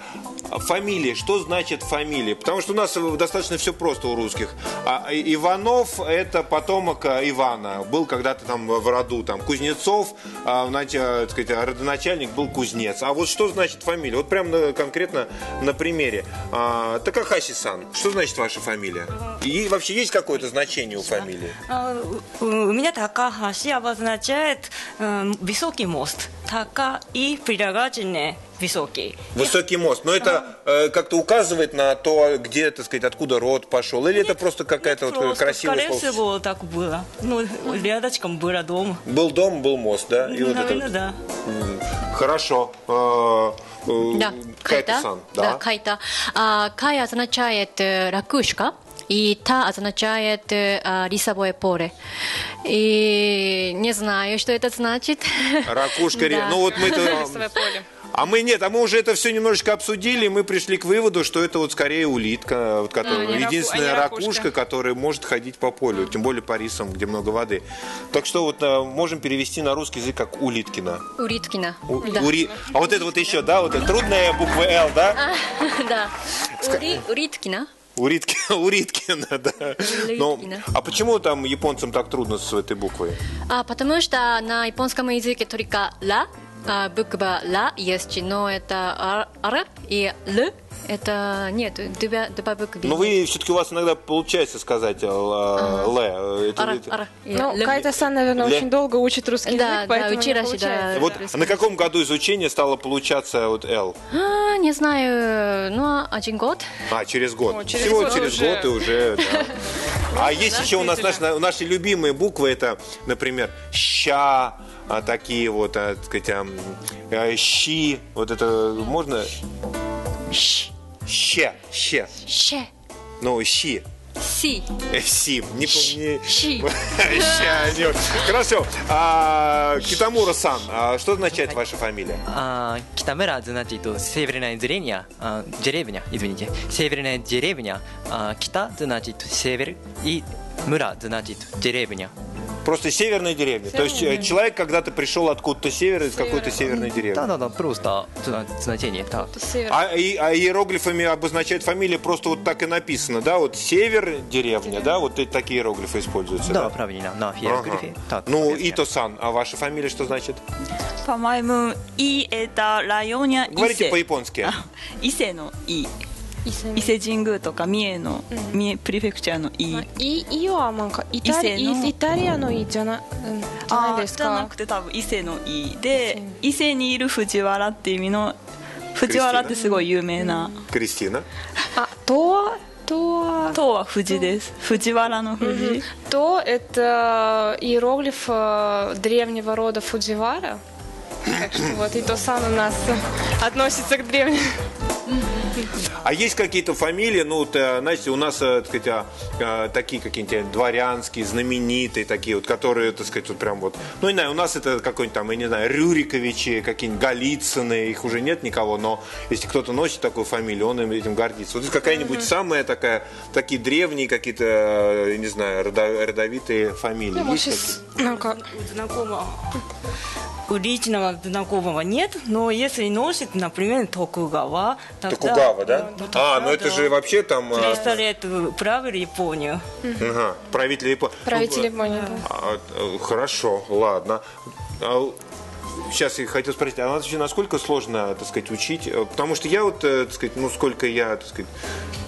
А Фамилии, что значит фамилия? Потому что у нас э, достаточно все просто у русских. А И- Иванов – это потомок э, Ивана. Был когда-то там в роду. Там, Кузнецов, а, знаете, э, сказать, родоначальник был кузнец. А вот что значит фамилия? Вот прям на- конкретно на примере. А, Такахаси-сан, что значит ваша фамилия? И вообще есть какое-то значение у фамилии? А, У меня Такахаши обозначает э, высокий мост. Така и прилагательное высокий. Высокий мост. Но это э, как-то указывает на то, где, так сказать, откуда род пошел. Или это просто какая-то вот Просто, красивая скорее слово? всего, так было. Ну, рядочком было дом. Был дом, был мост, да? И вот это вот. да. Хорошо. Э, э, Да, кайта. Да, кайта. А, кай означает э, ракушка, и та означает а, рисовое поле. И не знаю, что это значит. Ракушка. (laughs) Да. Ну вот мы это... Рисовое поле. А мы нет, а мы уже это все немножечко обсудили, и мы пришли к выводу, что это вот скорее улитка, вот которая, А, не раку- единственная а не ракушка, ракушка. которая может ходить по полю, тем более по рисам, где много воды. Так что вот э, можем перевести на русский язык как улиткина. Уриткина. У- Да. ури- А вот это вот еще, да, вот это трудная буква Л, да? (laughs) Да. Ури- Уриткина. Уритки, (laughs) Уриткина, да. Но, Уриткина. а почему там японцам так трудно с этой буквой? А, потому что на японском языке только ла, а, буква ла есть, но это ар и л. Это нет, два, два буквы. Но вы все-таки у вас иногда получается сказать э, л. э, ар и Ну. Кайта-сан, наверное, Ле- очень долго учит русский Да, язык, да, поэтому не училась, да. Вот на каком году изучения стало получаться вот Л? А, не знаю, ну, один год. А, через год. О, через Всего год через уже. год и уже, да. (laughs) А есть еще у нас наши, наши любимые буквы, это, например, ща, а, такие вот, а, так сказать, ам, э, щи, вот это можно? Ш, Ще, ще, ше, ну, щи. си. Э, Си, не помню. Щи. (laughs) Ща, не- Хорошо. А, Китамура-сан, а что означает ваша фамилия? А, Китамура значит северная деревня, а, деревня, извините. Северная деревня, а, Кита значит север и Мура, значит деревня. Просто северная деревня. Северная. То есть э, человек когда-то пришел откуда-то севера, из какой-то северной деревни. Да, да, да, просто значение. Да. А, и, а иероглифами обозначает фамилия просто вот так и написано, да? Вот север деревня, деревня. да? Вот такие иероглифы используются. Да, да? правильно, на иероглифе. Ага. Так, ну, верно. Ито-сан, а ваша фамилия что значит? По-моему, И это районе Говорите по-японски. (laughs) Исе, но ну, И. 伊伊勢神宮とか三重の、三重プリフェクチャーの伊いいはなんかイタリ伊勢のイタリアのいじゃな,、うん、じゃないあですかじゃなくて多分伊勢の伊で伊勢にいる藤原っていう意味の藤原ってすごい有名なКристина. あとはтоは唐は藤です藤原の藤、 то это иероглиф э, древнего рода Фудзивара. Так что вот и то сам у нас относится к древним. А есть какие-то фамилии, ну, вот, э, знаете, у нас, э, так сказать, а, а, такие какие-нибудь дворянские, знаменитые такие вот, которые, так сказать, вот прям вот, ну, не знаю, у нас это какой-нибудь там, я не знаю, Рюриковичи, какие-нибудь Голицыны, их уже нет никого, но если кто-то носит такую фамилию, он им этим гордится. Вот какая-нибудь самая такая, такие древние какие-то, э, не знаю, родо- родовитые фамилии. Ну, Есть знакомого, у личного знакомого нет, но если носит, например, Токугава, тогда... Токугава, да? А, ну это же вообще там... а, 300 лет правил Японию. Ага, правитель Японии. правитель Японии. да. А, э, хорошо, ладно. сейчас я хотел спросить, а вообще насколько сложно, так сказать, учить? Э, Потому что я вот, э, так сказать, ну сколько я, так сказать,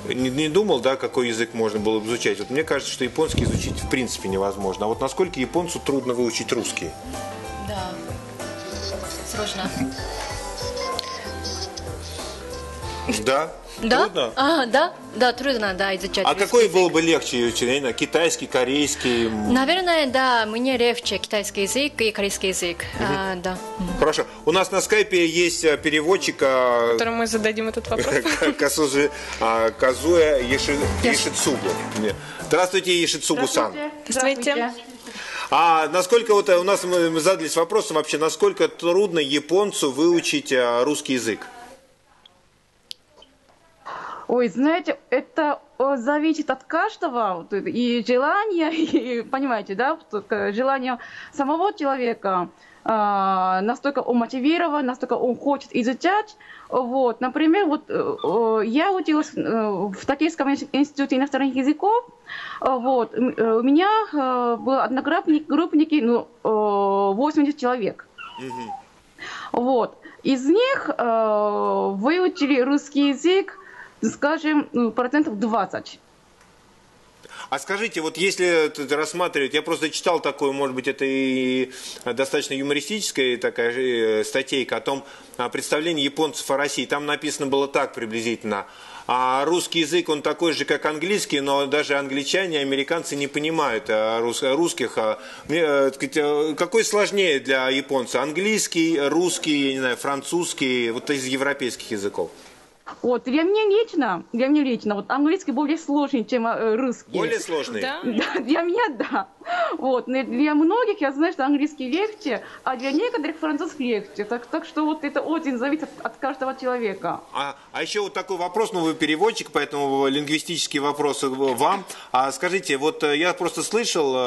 не, не думал, да, какой язык можно было бы изучать. Вот мне кажется, что японский изучить в принципе невозможно. А вот насколько японцу трудно выучить русский? Да. Срочно. Да? Да? Трудно? А, да, да, трудно, да, изучать. А какой язык. было бы легче не знаю, китайский, корейский? Наверное, да, мне легче китайский язык и корейский язык. А, да. Хорошо. У нас на скайпе есть э, переводчик а, Которому мы зададим этот вопрос. (laughs) А, Казуя Еши- Ешицугу. Здравствуйте, Ешицугу-сан. Здравствуйте. А насколько вот э, у нас мы задались вопросом вообще, насколько трудно японцу выучить а, русский язык? Ой, знаете, это э, зависит от каждого и желания, (laughs) и, понимаете, да, вот, желание самого человека, а, настолько он мотивирован, настолько он хочет изучать. Вот, например, вот э, э, я училась в Токийском ин- институте иностранных языков. Вот, у меня э, был одногруппник, группники, ну, э, 80 человек. Вот. Из них выучили русский язык, скажем, ну, процентов 20. А скажите, вот если рассматривать, я просто читал такую, может быть, это и достаточно юмористическая такая э, статейка о том представлении японцев о России. Там написано было так приблизительно. А русский язык, он такой же, как английский, но даже англичане, американцы не понимают рус- русских. А, э, э, какой сложнее для японца? Английский, русский, я не знаю, французский, вот из европейских языков? Вот, для меня лично, для меня лично, вот английский более сложный, чем э, русский. Более сложный? Да? (laughs) Да, для меня да. Вот, для многих я знаю, что английский легче, а для некоторых французский легче. Так, так что вот это очень зависит от, каждого человека. А, а еще вот такой вопрос, ну вы переводчик, поэтому лингвистические вопросы вам. А скажите, вот э, я просто слышал э,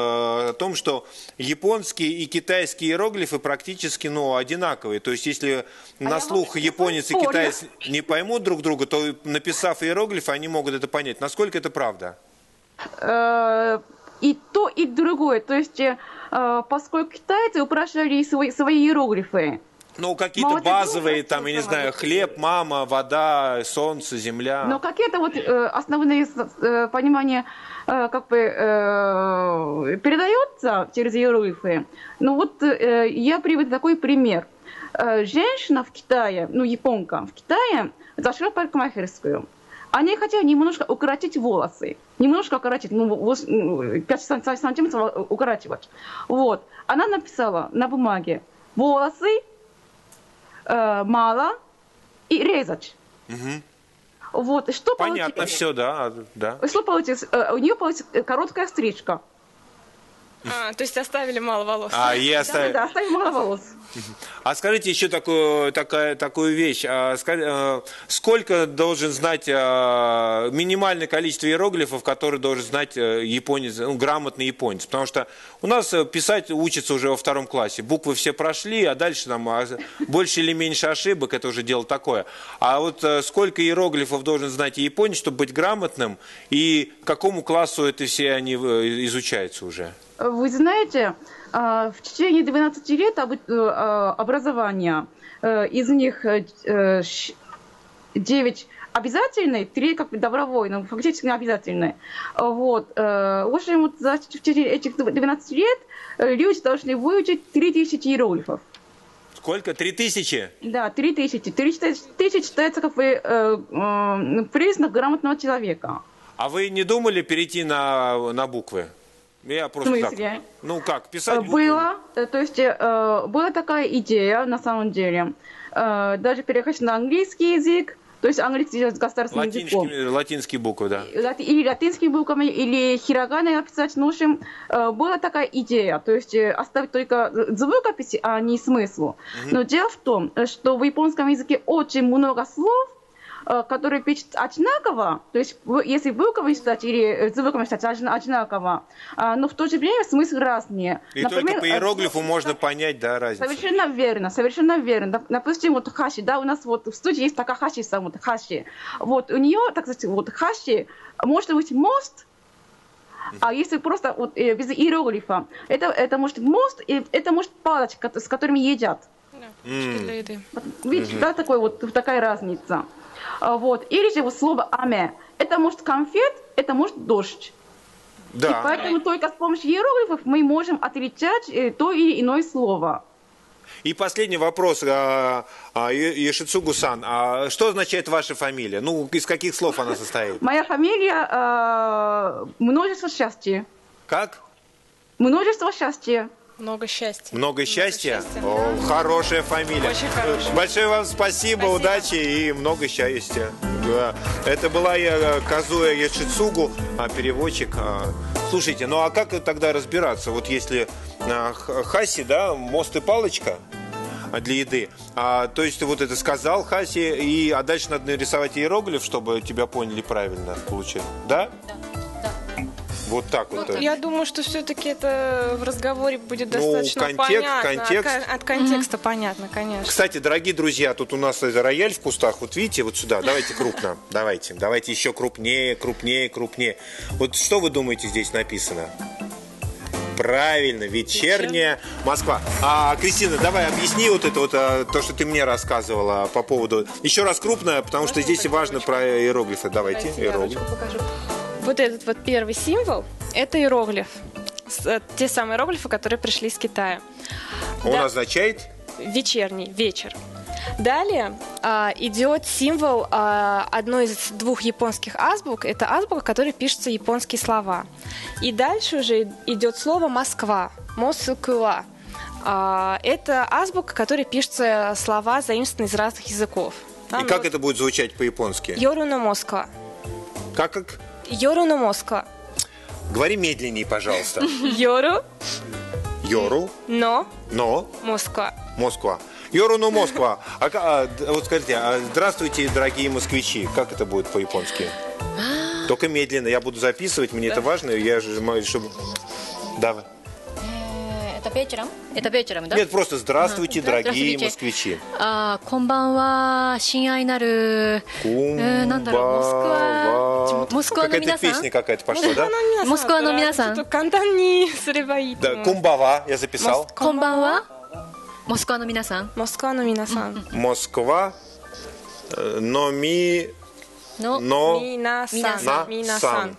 о том, что японские и китайские иероглифы практически ну, одинаковые. То есть если на слух японец и китаец не поймут друг друга, то написав иероглифы, они могут это понять. Насколько это правда? Э, и то, и другое. То есть, э, поскольку китайцы упрощали свои, свои иероглифы, Ну, какие-то базовые, там, я не знаю, хлеб, мама, вода, солнце, земля. но какие-то вот э, основные э, понимания э, как бы э, передается через иероглифы. Ну вот э, я приведу такой пример. Э, женщина в Китае, ну японка в Китае зашла в парикмахерскую. Они хотели немножко укоротить волосы. Немножко укоротить, ну, вос- ну, 5 сан- сантиметров укорачивать. Вот. Она написала на бумаге волосы э, мало и резать. Вот. И что Понятно получилось? все, да, да. Что получилось? Э, У нее получилась э, короткая стрижка. А, то есть оставили мало волос. А, Да, оставили- да, оставим мало волос. А скажите еще такую, такая, такую вещь. А, э, сколько должен знать э, минимальное количество иероглифов, которые должен знать э, японец, ну, грамотный японец? Потому что у нас э, писать учатся уже во втором классе. Буквы все прошли, а дальше там а, больше или меньше ошибок, это уже дело такое. А вот сколько иероглифов должен знать и японец, чтобы быть грамотным, и какому классу это все они изучаются уже? Вы знаете, э, в течение 12 лет э, э, образования, э, из них 9 обязательные, 3 как бы добровольные, фактически обязательные. Вот. В общем, за, в течение этих 12 лет люди должны выучить 3000 иероглифов. Сколько? Три тысячи? Да, 3000. 3000 считается как бы э, э, признак грамотного человека. А вы не думали перейти на, на буквы? Я просто смысле? так. Ну как, писать Э, буквы? Было, э, то есть э, была такая идея на самом деле, э, даже переходить на английский язык, то есть английский государственным языком. Латинскими, латинские буквы, да. Или латинскими буквами, или хироганой написать. Ну, в общем, э, была такая идея, то есть э, оставить только звукописи, а не смысл. Но дело в том, э, что в японском языке очень много слов, э, которые пишут одинаково, то есть если буквами читать или э, звуками читать одина- одинаково, а, но в то же время смысл разные. И только по э, иероглифу можно понять, да, разницу. Совершенно верно, совершенно верно. Доп- Допустим, вот Хаши, да, у нас вот в студии есть такая Хаши, сам вот Хаши. Вот у нее, так сказать, вот Хаши может быть мост, а если просто вот э, без иероглифа, это, это может мост, и это может палочка, с которыми едят. Еды. Вот Видите, Мгм. да, такой вот, такая разница. А, Вот. Или же слово аме. Это может конфет, это может дождь. И Да. поэтому только с помощью иероглифов мы можем отличать э, то или иное слово. И последний вопрос, а, а, Ешицугу-сан. А что означает ваша фамилия? Ну, из каких слов она состоит? (laughs) Моя фамилия множество счастья. Как? Множество счастья. Много счастья. Много счастья? О, хорошая фамилия. Очень хорошая. Большое вам спасибо, удачи и много счастья. Да. Это была я, Казуя Яшицугу, а, переводчик. а. Слушайте, ну а как тогда разбираться? Вот если а, Хаси, да, мост и палочка для еды. А, то есть вот это сказал Хаси, и, а дальше надо нарисовать иероглиф, чтобы тебя поняли правильно, получается. Да? Вот так вот. Я думаю, что все-таки это в разговоре будет Ну, достаточно контекст, понятно. контекст. От, от контекста понятно, конечно. Кстати, дорогие друзья, тут у нас рояль в кустах. Вот видите, вот сюда. Давайте крупно. Давайте. Давайте еще крупнее, крупнее, крупнее. Вот что вы думаете здесь написано? Правильно, вечерняя Москва. А, Кристина, давай объясни вот это вот, а, то, что ты мне рассказывала по поводу... Еще раз крупно, потому что здесь и важно про иероглифы. Давайте, Давайте Вот этот вот первый символ – это иероглиф. Э, Те самые иероглифы, которые пришли из Китая. Он Да. означает... вечерний, вечер. Далее а, идет символ а, одной из двух японских азбук. Это азбука, в которой пишутся японские слова. И дальше уже идет слово Москва. Москва. А, это азбука, в которой пишутся слова, заимствованные из разных языков. И как это будет звучать по-японски? Йоруно Москва. Как, как? Йоруно Москва. Говори медленнее, пожалуйста. (laughs) Йору, Йору, но но... Москва. Москва. Йоруну Москва. А, а, вот скажите, а, здравствуйте, дорогие москвичи. Как это будет по-японски? Только медленно. Я буду записывать, мне это важно. Я же, чтобы... Давай вечером? Это вечером, да? Нет, просто здравствуйте, ага. дорогие москвичи. А, конбанва, шинайнару. Э, конбанва. Москва Какая-то песня какая-то пошла, да? Москва номинасан. Да, конбава я записал. Конбанва. Москва номинасан. Москва номинасан. Москва э, номи... Ну, но... Минасан. Минасан.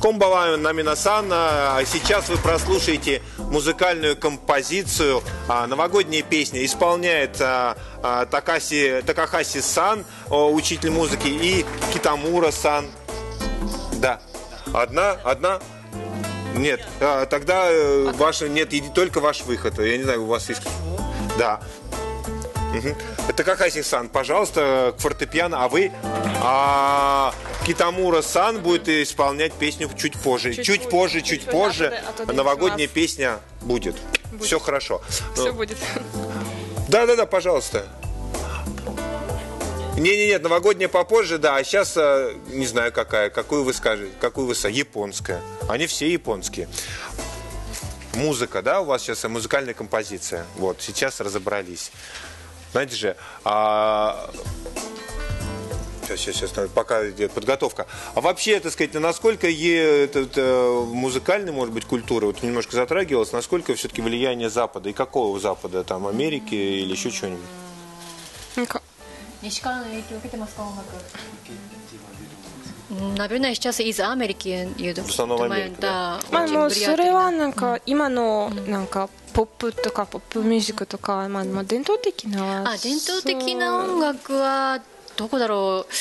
Комбава Наминасан, а сейчас вы прослушаете музыкальную композицию а, «Новогодняя песня». Исполняет а, а, Такаси, Такахаси Сан, о, учитель музыки, и Китамура Сан. Да. Одна, одна, нет, а, тогда э, а ваш, нет, и только ваш выход. Я не знаю, у вас есть... Да. Мгм. Такахаси-сан, пожалуйста, к фортепиано, а вы... А, Китамура-сан будет исполнять песню чуть позже. Чуть, Чуть позже, чуть чуть позже. а а то Новогодняя песня будет. Все хорошо. Все Ну, будет. Да-да-да, пожалуйста. Не-не-нет, новогодняя попозже, да, а сейчас не знаю какая, какую вы скажете, какую вы са- японская. Они все японские. Музыка, да, у вас сейчас музыкальная композиция. Вот, сейчас разобрались. Знаете же, а... Сейчас, сейчас, сейчас, пока идет подготовка. А вообще, так сказать, насколько е- этот, э, музыкальной, может быть, культура, вот немножко затрагивалась, насколько все-таки влияние Запада, и какого Запада, там, Америки или еще чего-нибудь? 西からの影響を受けてますか音楽 Наверное, сейчас из Америки едут. В основном Думаю, Америка, да. まあ очень もうそれ влиятельно. はなんか今のなんかポップとかポップミュージックとかまあまあ伝統的なあ伝統的な音楽はどこだろう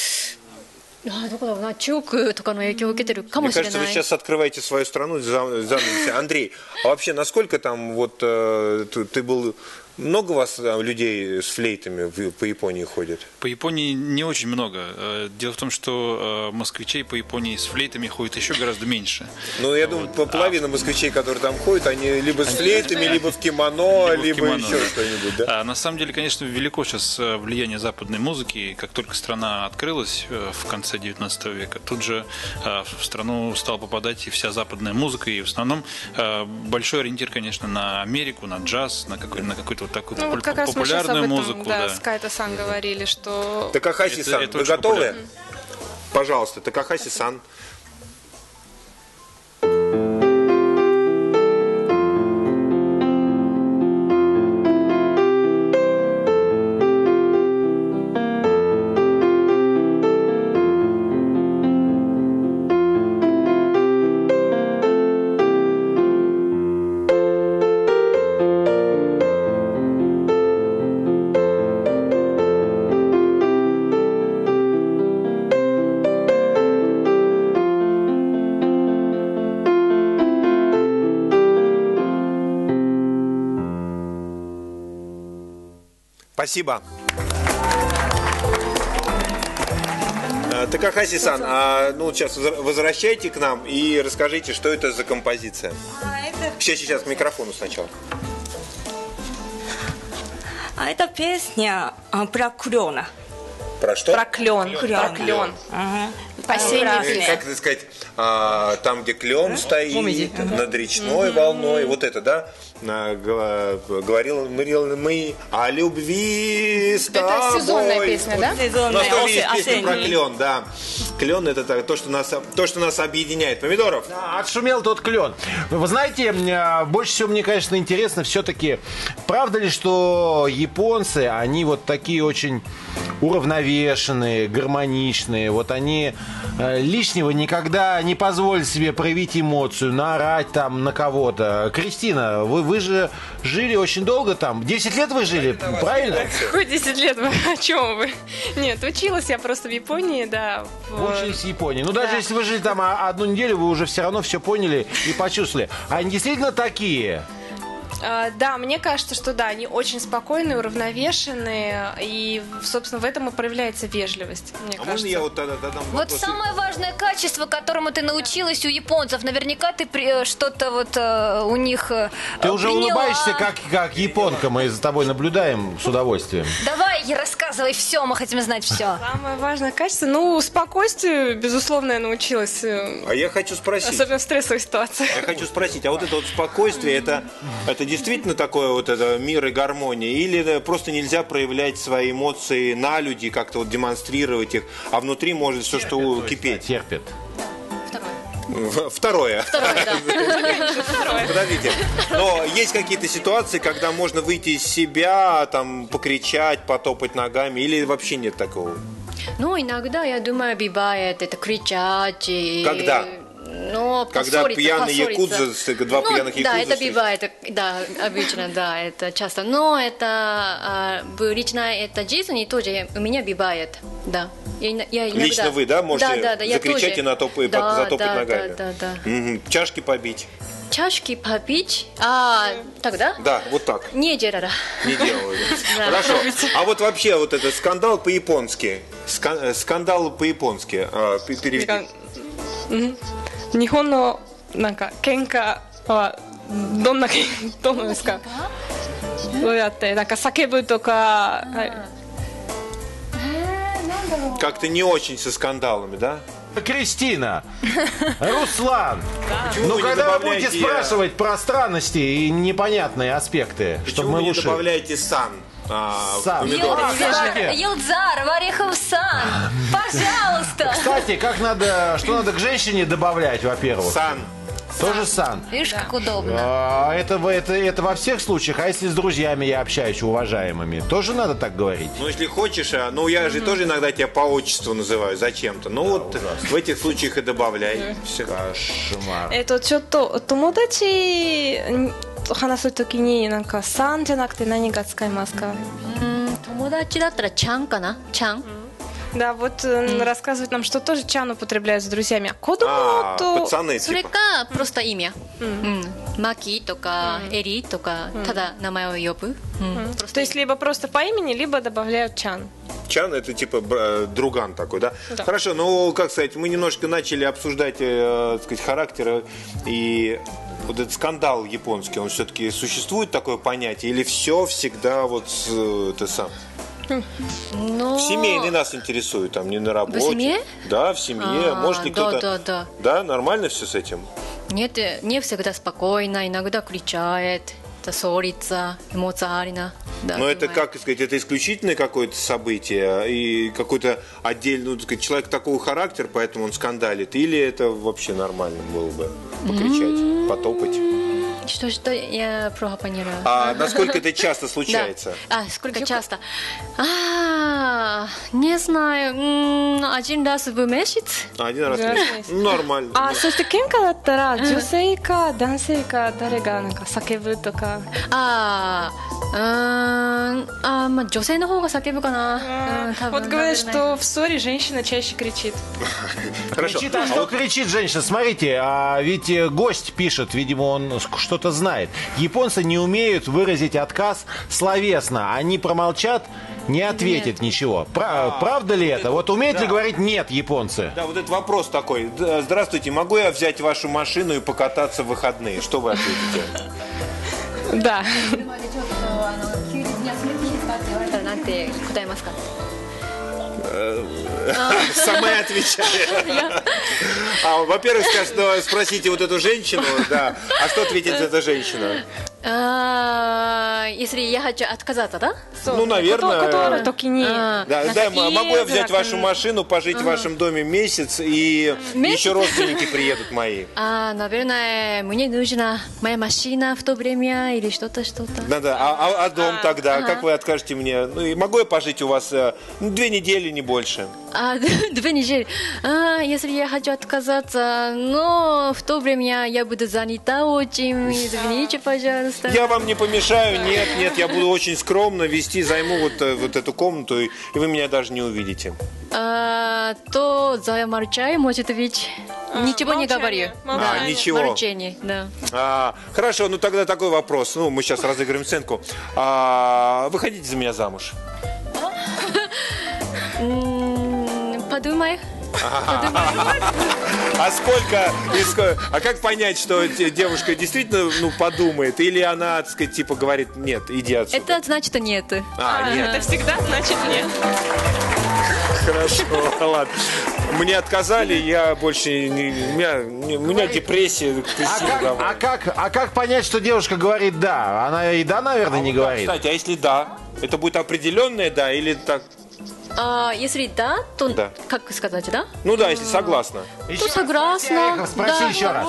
あどこだろうな中国とかの影響を受けてるかも Мне しれ кажется, な вы い сейчас открываете свою страну за- заново. Андрей, а вообще, насколько там вот э, ты, ты был Много у вас э, людей с флейтами по Японии ходит? По Японии не очень много. Э, Дело в том, что э, москвичей по Японии с флейтами ходит еще гораздо меньше. Ну, я думаю, по- половина москвичей, которые там ходят, они либо с флейтами, либо в кимоно, Либо в либо кимоно, еще да. что-нибудь, да? А, на самом деле, конечно, велико сейчас влияние западной музыки. Как только страна открылась в конце 19 века, тут же в страну стала попадать и вся западная музыка. И в основном большой ориентир, конечно, на Америку, на джаз, на, какой, на какую-то вот такую Ну, вот как раз мы сейчас об популярную этом, музыку. да, да. с Кайто-сан говорили, что... Такахаси-сан, Это- это вы готовы? популярно. Пожалуйста, Такахаси-сан. Спасибо. Э, Такахаси-сан, а, ну сейчас возвращайте к нам и расскажите, что это за композиция. Сейчас, сейчас, к микрофону сначала. А это песня а, про клена. Про что? Про клен. Клен. Про клен. Э, песня. Как это сказать, а, там, где клен стоит, Помните? над речной волной, вот это, да? Говорил говорил мы о любви с Это сезонная тобой. песня, да? У нас Сезонная, тоже есть песня про клен, да. Клен это то, что нас, то, что нас объединяет. Помидоров? Отшумел тот клен. Вы знаете, э, больше всего мне, конечно, интересно все-таки, правда ли, что японцы, они вот такие очень уравновешенные, гармоничные, вот они э, лишнего никогда не позволят себе проявить эмоцию, наорать там на кого-то. Кристина, вы, вы же жили очень долго там, 10 лет вы жили, правильно? Какой 10 лет вы? (laughs) О чем вы? Нет, училась я просто в Японии, да. в- Вы учились в Японии. Ну, даже Да. если вы жили там одну неделю, вы уже все равно все поняли и почувствовали. Они действительно такие. А, Да, мне кажется, что да, они очень спокойные, уравновешенные, и, собственно, в этом и проявляется вежливость, мне А можно кажется. я вот тогда задам Вот вопрос? самое важное качество, которому ты научилась у японцев. Наверняка ты при- э, что-то вот э, у них э, Ты уже приняла. улыбаешься, как, как японка. Мы за тобой наблюдаем с удовольствием. Давай, рассказывай все, мы хотим знать все. Самое важное качество, ну, спокойствию, безусловно, я научилась, А я хочу спросить. особенно в стрессовых ситуациях. Я хочу спросить, а вот это вот спокойствие, это, это действительно такое вот это мир и гармония? Или просто нельзя проявлять свои эмоции на люди, как-то вот демонстрировать их, а внутри может все что кипеть? Терпит. В- Второе. Подождите. Но есть какие-то ситуации, когда можно выйти из себя, там, покричать, потопать ногами, или вообще нет такого? Ну, иногда, я думаю, бывает это кричать. и- Когда? Ну, Когда пьяный якудза, два Ну, пьяных Да, якудза это встретились. бывает, да, обычно, да, это часто. Но это а, в личной это жизни тоже у меня бывает, да. Я, я иногда- Лично вы, да, можете да, да, да, я закричать тоже. и натопы- да, затопать да, ногами? Да, да, да. Мгм. Чашки побить? Чашки попить, а тогда Да, вот так. не делала. Не делаю. (laughs) Да. Хорошо. А вот вообще вот этот скандал по-японски. Э, Скандал по-японски. А, пе- переведи. うん日本のなんか喧嘩はどんなけどうなんですかどうやってなんか叫ぶとか、はい、 Как-то не очень со скандалами, да? Кристина, (laughs) Руслан, Почему ну вы не когда вы добавляете, будете спрашивать про странности и непонятные аспекты, Почему чтобы вы мы не лучше... добавляете сан? а, в Сан. помидоры? А, кстати. Елдзар, Варехов-сан, пожалуйста. Кстати, как надо, что надо к женщине добавлять, во-первых? Сан. Тоже сан. Видишь, как удобно. А, это, во- это, это во всех случаях. А если с друзьями я общаюсь, уважаемыми, тоже надо так говорить? Ну, если хочешь, а, ну, я же тоже иногда тебя по отчеству называю зачем-то. Ну, вот в этих случаях и добавляй. Все. Кошмар. えっとちょっと友達と 話すときになんか「さん」じゃなくて何が使いますかうん友達だったらちゃんかなちゃん Да, вот э, рассказывают нам, что тоже чан употребляют с друзьями. А кодому А, то... пацаны, それ типа. かпросто имя、うん マキとか、エリとか、ただ名前を呼ぶ、うん、То есть либо просто по имени, либо добавляют чан. Чан это типа бра- друган такой, да? Да. Хорошо, ну как сказать, мы немножко начали обсуждать, э, так сказать, характеры и вот этот скандал японский, он все-таки существует такое понятие или все всегда вот э, это сам? Но... В семейный нас интересует, там не на работе. семье? Да, в семье. А, Может ли да, кто-то? да, да. Да, нормально все с этим? Нет, э, не всегда спокойно, иногда кричает, это ссорится, эмоционально. Да, Но это, бывает. как сказать, это исключительное какое-то событие и какой-то отдельный, ну, так сказать, человек такого характера, поэтому он скандалит, или это вообще нормально было бы покричать, потопать? Что, что я плохо поняла. А насколько это часто случается? (laughs) Да. А, сколько часто? А, не знаю, м, один раз в месяц. Один раз в Раз в месяц. месяц. Ну, Нормально. あそして喧嘩だったら女性か男性か誰がなんか叫ぶとか 歌うあああまあ女性の方が叫ぶかな Вот говорят, что в ссоре женщина чаще кричит. (laughs) Хорошо. Кричит, а а что кричит женщина? Смотрите, а ведь э, гость пишет, видимо, он что-то знает. Японцы не умеют выразить отказ словесно. Они промолчат, не ответят ничего. А, правда ли это? Вот умеют ли говорить нет японцы? Да, вот этот вопрос такой. Здравствуйте, могу я взять вашу машину и покататься в выходные? Что вы ответите? (laughs) Да. 車でちょっとあの休日に休めていいですかって言われたらなんて答えますか Сама отвечает. А, Во-первых, скажет, ну, спросите вот эту женщину, да. А что ответит эта женщина? А, если я хочу отказаться, да? Ну, наверное. Который не. А. Да, да, могу я взять вашу машину, пожить в вашем доме месяц, и еще родственники приедут мои. (laughs) А, наверное, мне нужна моя машина в то время или что-то, что-то. Да, да. А, а дом тогда? Как вы откажете мне? Ну, могу я пожить у вас э, ну, две недели, не больше? А, (laughs) две недели. А, если я хочу отказаться, но в то время я буду занята очень. Извините, пожалуйста. Я вам не помешаю, нет, нет, я буду очень скромно вести, займу вот, э, вот эту комнату, и вы меня даже не увидите. А, то замолчай, может быть. Ничего не молчание. А, ничего. Молчание, да. А, хорошо, ну тогда такой вопрос. Ну, мы сейчас разыграем сценку. А, выходите за меня замуж. Подумай. А сколько, а как понять, что де- девушка действительно ну, подумает, или она, так сказать, типа говорит, нет, иди отсюда. Это значит нет. А, нет, Это всегда значит нет. хорошо, (laughs) ладно. Мне отказали, я больше не, у меня, не- у меня депрессия. ты А как, давай. а, как, а как понять, что девушка говорит да? Она и да, наверное, не Вот, да, говорит. Кстати, а если да, это будет определенное да или так? А, если да, то Да. как сказать, да? Ну да, если согласна. То согласна. Спроси да, еще раз.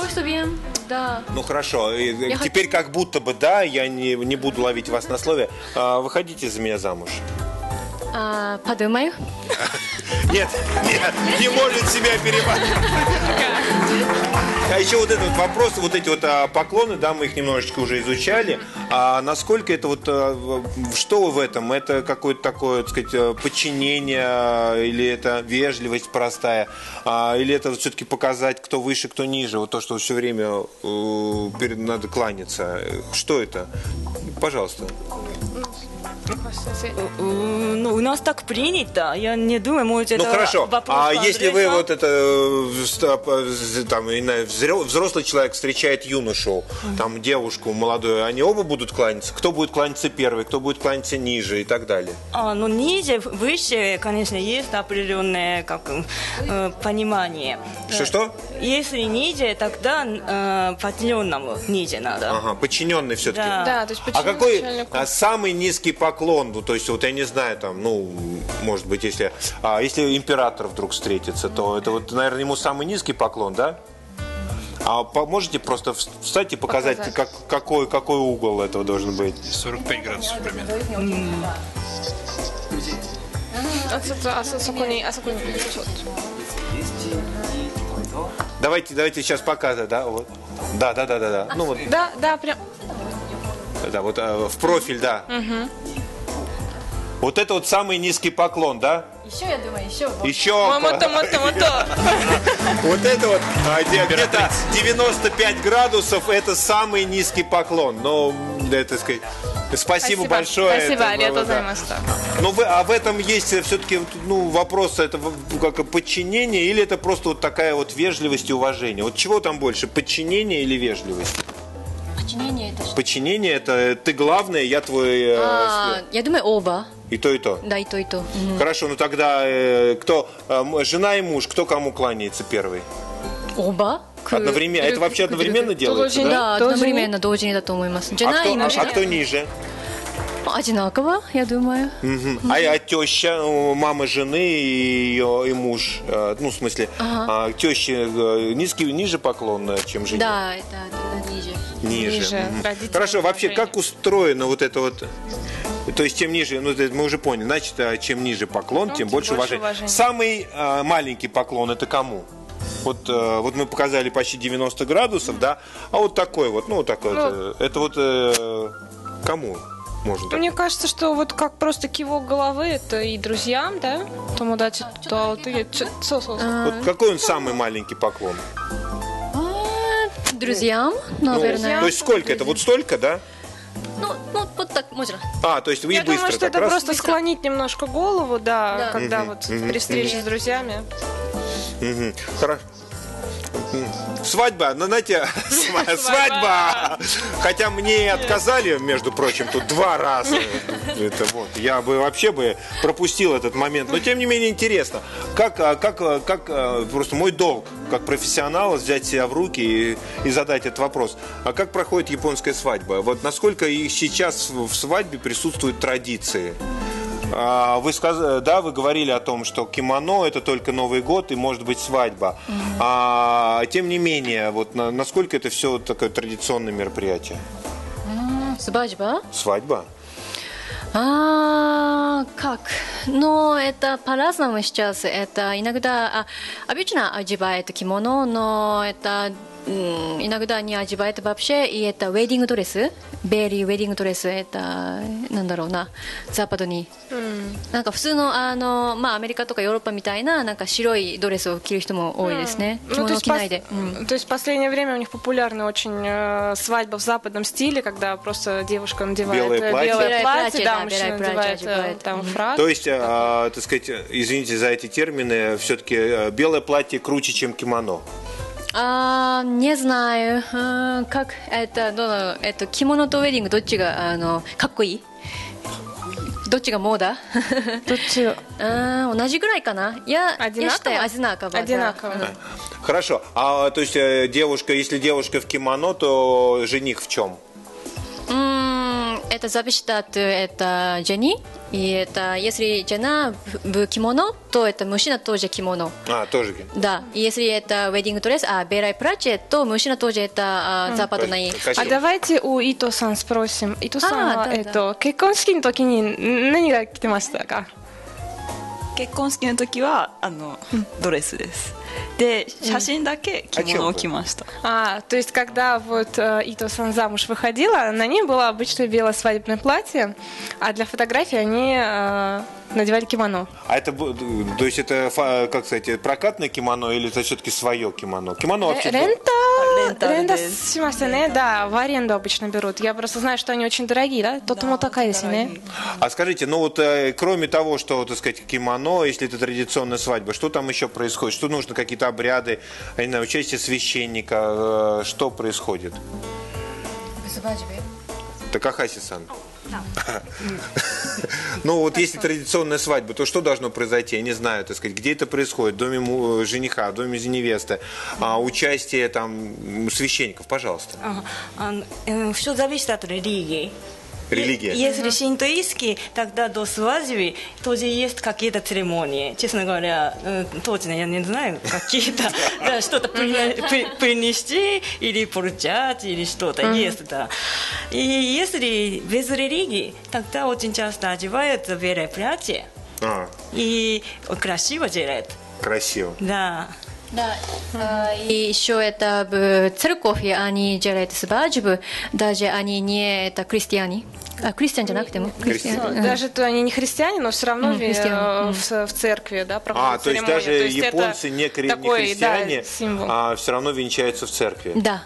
Да. Ну хорошо, э, Я теперь как будто бы да, я не, не буду ловить вас на слове. А, выходите за меня замуж. А, подумай. (laughs) Нет, нет, не может себя перебороть. А еще вот этот вот вопрос, вот эти вот а, поклоны, да, мы их немножечко уже изучали. А насколько это вот, а, что в этом? Это какое-то такое, так сказать, э, подчинение, а, или это вежливость простая, а, или это все-таки показать, кто выше, кто ниже, вот то, что все время э, перед, надо кланяться. Что это? Пожалуйста. Ну, у нас так принято. Я не думаю, может, это Ну хорошо, вопрос а если вы вот это э, э, там взрослый человек встречает юношу, там девушку молодую, они оба будут кланяться. Кто будет кланяться первый, кто будет кланяться ниже и так далее. А, ну, ниже, выше, конечно, есть определенное как, э, понимание. Что-что? Если ниже, тогда э, подчиненному ниже надо. Ага, подчиненный все-таки. Да. Да, то есть А какой а, самый низкий поклон, ну, то есть вот я не знаю, там, ну, может быть, если, а если император вдруг встретится, то это вот, наверное, ему самый низкий поклон, да? А можете просто встать и показать, показать. Как, какой, какой угол этого должен быть? 45 градусов примерно. Давайте, давайте сейчас показывать, да? Вот. Да, да, да, да, да. Ну, вот. Да, да, прям. Да, вот э, в профиль, да. Угу. Вот это вот самый низкий поклон, да? Еще, я думаю, еще. Еще. Мото, мото, мото. (laughs) Вот это вот а, где- где-то 95 градусов, это самый низкий поклон. Ну, да, так сказать, спасибо, большое. Спасибо, Это, аригато да. Но вы, а в этом есть все-таки ну, вопрос, это в- как подчинение или это просто вот такая вот вежливость и уважение? Вот чего там больше, подчинение или вежливость? Подчинение это что? Подчинение это ты главное, я твой э, А, я думаю, оба. И то, и то. Да, и то, и то. Хорошо, ну тогда э, кто э, жена и муж, кто кому кланяется первый? Оба. Одновременно. Это вообще одновременно делается, да? Да, одновременно, должен это думать. Жена и муж. А кто ниже? Одинаково, я думаю. Угу. Mm-hmm. А, а теща, мама жены и ее и муж, э, ну в смысле, ага. а, теща э, низкий ниже поклон, э, чем жена. Да, это, это ниже. Ниже. ниже. Угу. Хорошо, вообще как устроено вот это вот? То есть чем ниже, ну мы уже поняли, значит, а, чем ниже поклон, тем, больше, больше уважения. уважения. Самый а, маленький поклон это кому? Вот, э, вот мы показали почти 90 градусов, да, а вот такой вот, ну вот такой вот, э, это вот э, кому можно так? Мне кажется, что вот как просто кивок головы, это и друзьям, да? Тому дать то со Вот какой он самый маленький поклон? Друзьям, Ну, наверное. то есть сколько это? Вот столько, да? Ну, ну, вот так, можно. А, то есть вы Я быстро думаю, что это раз. просто склонить немножко голову, да, Да. когда Мгм, вот мгм, при встрече мгм. с друзьями. Мгм. Хорошо. Свадьба, ну знаете, (laughs) сва- свадьба. Хотя мне отказали, между прочим, тут два раза. Это вот, я бы вообще бы пропустил этот момент. Но тем не менее интересно, как, а, как, а, как а, просто мой долг как профессионала взять себя в руки и, и задать этот вопрос. А как проходит японская свадьба? Вот насколько и сейчас в свадьбе присутствуют традиции? А, Вы сказ... да, вы говорили о том, что кимоно это только Новый год и может быть свадьба. А, тем не менее, вот на- насколько это все такое традиционное мероприятие? Свадьба? Свадьба? А, как? Но это по-разному сейчас. Это иногда а, обычно одевает кимоно, но это иногда не одевает вообще. И это wedding дресс, бери wedding дресс. Это なんだろうな、ザパドに。なんか普通のあのまあアメリカとかヨーロッパみたいななんか白いドレスを着る人も多いですね。着 Ну, то 物を есть, 着ないで。 пос- то есть в последнее время у них популярна очень э, свадьба в западном стиле, когда просто девушка надевает Белое э, платье. белое Белое платье, платье, да, да, мужчина белое платье надевает э, одевает. там Мгм. фрак. То есть, а, так сказать, извините за эти термины, все-таки белое платье круче, чем кимоно. А, не знаю, а, как это, どのえっと、着物とウェディングどっちがあのかっこいいどっちがモーダどっちあー同じぐらいかないや Одинаково? я считаю одинаково да. Одинаково. Хорошо. А то есть э, девушка, если девушка в кимоно, то жених в чем? М, это зависит от это жени и это если жена в в кимоно то это мужчина тоже кимоно А, тоже. да и если это wedding dress а белое платье то мужчина тоже это а, западный А давайте у Ито-сан спросим. Ито-сан А, は、да, えっと、結婚式の時に何が着てましたか結婚式の時はあのドレスです で写真だけ着物を着ました、 А, то есть, когда вот э, Ито-сан замуж выходила, на ней было обычное белое свадебное платье, а для фотографий они э, надевали кимоно. А это, то есть это, как сказать, прокатное кимоно или это все-таки свое кимоно? Кимоно вообще... Рента, рента, рента, симасене, да, в аренду обычно берут. Я просто знаю, что они очень дорогие, да? Тот да, такая сине. А скажите, ну вот э, кроме того, что, так сказать, кимоно, если это традиционная свадьба, что там еще происходит? Что нужно, какие-то обряды, не участие священника, э, что происходит? Свадьбе. Так Ахаси-сан. (laughs) Ну вот если традиционная свадьба, то что должно произойти? Я не знаю, так сказать, где это происходит? В доме му- жениха, в доме невесты, а, участие там священников, пожалуйста. Э, Все зависит от религии. Религия. Если синтоистский, тогда до свадьбы тоже есть какие-то церемонии. Честно говоря, э, точно я не знаю, какие-то, (laughs) да, что-то при- при- принести или получать, или что-то есть, да. И если без религии, тогда очень часто одевают белое платье А, и красиво делают. красиво. Да. Да, а, и еще это в церковь они делают свадьбу, даже они не это крестьяне. А, крестьяне, да, к Крестьяне. Даже то они не христиане, но все равно ве- христиане. э, в, в церкви, да, проходит А, то есть даже То есть японцы не, не такой, христиане, да, символ. а все равно венчаются в церкви. Да,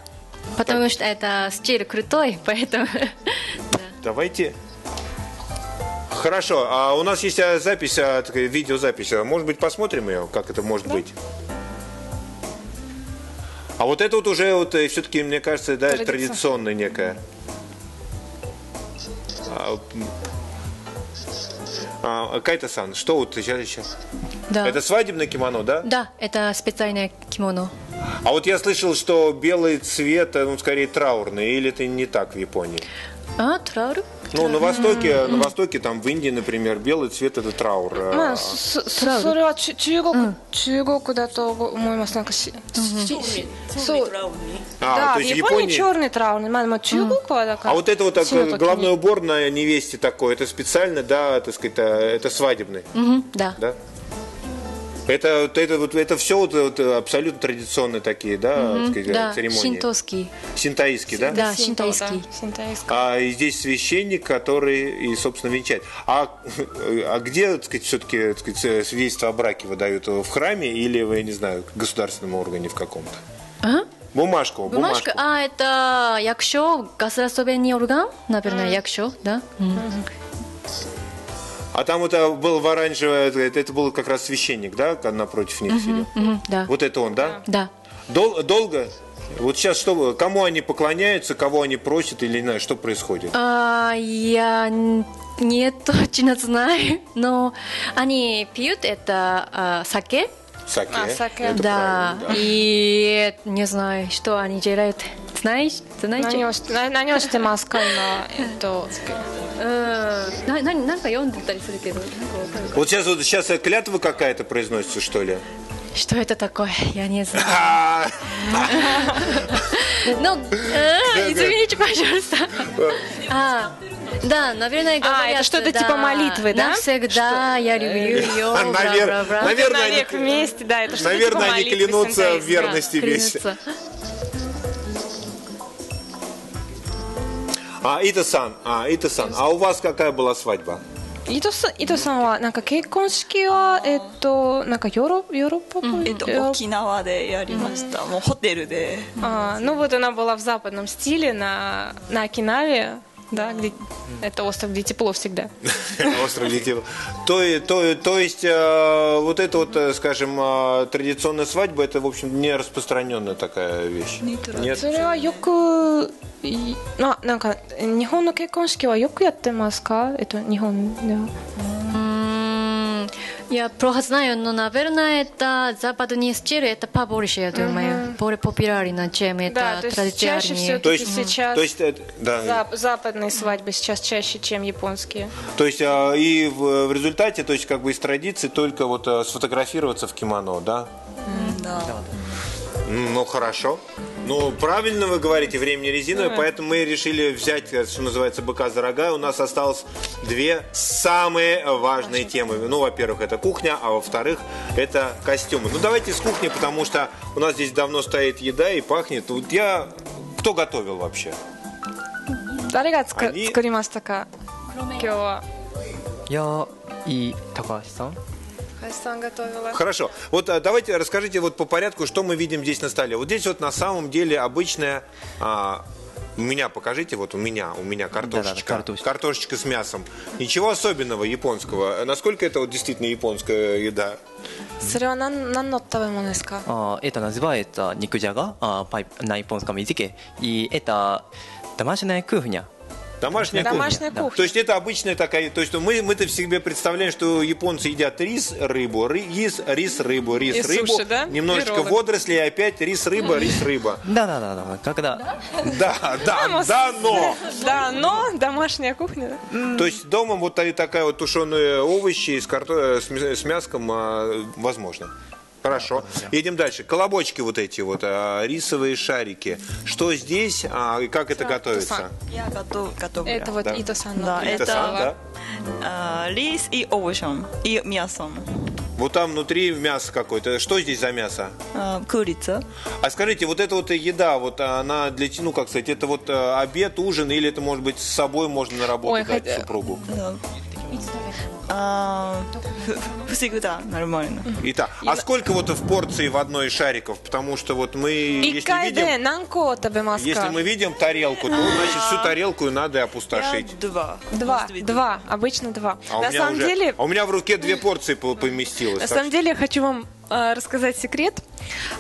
потому что это стиль крутой, (laughs) поэтому... (laughs) Давайте. Хорошо, а у нас есть а, запись, а, видеозапись. А, Может быть, посмотрим ее, как это может быть? А вот это вот уже вот все-таки, мне кажется, да, Традиция. традиционная некая. А, а, Кайта-сан, что вот сейчас сейчас? Да. Это свадебное кимоно, да? Да, это специальное кимоно. А вот я слышал, что белый цвет, э, ну, скорее траурный, или это не так в Японии? А, траур? Ну, на Востоке, на Востоке, там, в Индии, например, белый цвет это траур. а, まあ、そそそれは中中国、中国だと思いますなんかし、しそうА, да, то в есть в Японии Японии- черный траурный,まあ、まあ中国はだから、А вот это вот так, 白と黄 головной убор на невесте такой, это специально, да, так сказать, а, это свадебный, Мгм, да. да? Это, это, вот, это все вот, вот абсолютно традиционные такие, да, Мгм, сказать, Да, церемонии. синтоский. Синтаистские, да? Да, Синто, да, синтоистский. А и здесь священник, который и, собственно, венчает. А, а где, так сказать, все-таки так сказать, свидетельство о браке выдают? В храме или, я не знаю, в государственном органе в каком-то? А? Бумажку, бумажку. Бумажка, а, это якшо, государственный орган, наверное, якшо, да? М. А там вот был в оранжевое, это, был как раз священник, да, напротив них сидел? Мгм, Да, Вот это он, да? да. Дол- долго? Вот сейчас что, кому они поклоняются, кого они просят или не знаю, что происходит? А, я не (laughs) точно знаю, но они пьют это а, саке, Саке. А, саке. Это да, правильно, да. и не знаю, что они делают. Знаешь, знаете? 何をしな何をしてますか今えっとうんなななんか読んでたりするけどなんかわかる Вот сейчас вот сейчас клятва какая-то произносится, что ли? Что это такое? Я не знаю. А, Ну, э, извините, пожалуйста. да, наверное, а, говорят, А, это что-то да, типа молитвы, да? Навсегда что? я люблю ее, Навер... бра Наверное, они... вместе, да, это что-то типа Наверное, типа молитвы, они клянутся в верности да. вместе. А, Ита-сан, а, Ита-сан, а у вас какая была свадьба? 伊藤さん伊藤さんはなんか結婚式は、えっと、なんかヨーロヨーロッパ、うんえっと、沖縄でやりました、うん、もうホテルで。あ、ну а, вот она была в западном стиле на на Окинаве да, где это остров, где тепло всегда. (laughs) Остров Летел. То, и- то, и- то есть э, вот это вот, э, скажем, э, традиционная свадьба, это, в общем, не распространенная такая вещь. Нет? それはよくいあなんか日本の結婚式はよくやってますかえっと日本では М, Я плохо знаю, но, наверное, это западный стиль, это побольше, я думаю, более популярно, чем Да, это то есть чаще традиционные. То есть, сейчас то есть, э, да, зап- западные свадьбы сейчас чаще, чем японские. то есть э, и в, в результате, то есть как бы из традиции только вот э, сфотографироваться в кимоно, да? Да. М, ну хорошо. Ну правильно вы говорите, времени резиновое, да. поэтому мы решили взять, э, что называется, быка за рога. У нас осталось две самые важные темы. Ну, во-первых, это кухня, а во-вторых, это костюмы. Ну давайте с кухни, потому что у нас здесь давно стоит еда и пахнет. Вот я... Кто готовил вообще? Даригацка, Они... Я и Такаши-сан. したか今日は。いやいい高橋さん林さん готовила. Хорошо. Вот а, давайте расскажите вот по порядку, что мы видим здесь на столе. Вот здесь вот на самом деле обычная... а, у меня покажите, вот у меня, у меня картошечка. Да-да, картошечка. Картошечка с мясом. Ничего особенного японского. Насколько это вот действительно японская еда? それは何何の食べ物ですか А, это называется никудяга, а, по- на японском языке. И это домашняя кухня. Домашняя, Домашняя кухня. кухня. То есть это обычная такая, то есть мы, мы-то в себе представляем, что японцы едят рис, рыбу, ры- рис, рис, рыбу, рис, И рыбу, суши, да? немножечко И роллы. водорослей, и опять рис, рыба, рис, рыба. Да, да, да, да. Когда Да, да, да, но. Да, но домашняя кухня. То есть дома вот та- такая вот тушеные овощи с, карто... с мя- с мяском а, возможно. Хорошо. Да. Едем дальше. Колобочки вот эти вот, а, рисовые шарики. Что здесь а, и как это готовится? Тосан. Я готов, готовлю. Это вот да. итосан. Да, это да. А, рис и овощем, и мясом. Вот там внутри мясо какое-то. Что здесь за мясо? А, курица. А скажите, вот эта вот еда, вот она для, ну как сказать, это вот а, обед, ужин или это может быть с собой можно на работу Ой, дать хотя... Э, супругу? Да. И тебе а, (laughs) всегда нормально. Итак, а сколько вот в порции в одной из шариков? Потому что вот мы, если видим, если мы видим тарелку, то значит всю тарелку и надо опустошить. Два. Два. Два. Обычно два. А на самом уже, деле. А у меня в руке две порции поместилось. На самом деле я хочу вам а, рассказать секрет.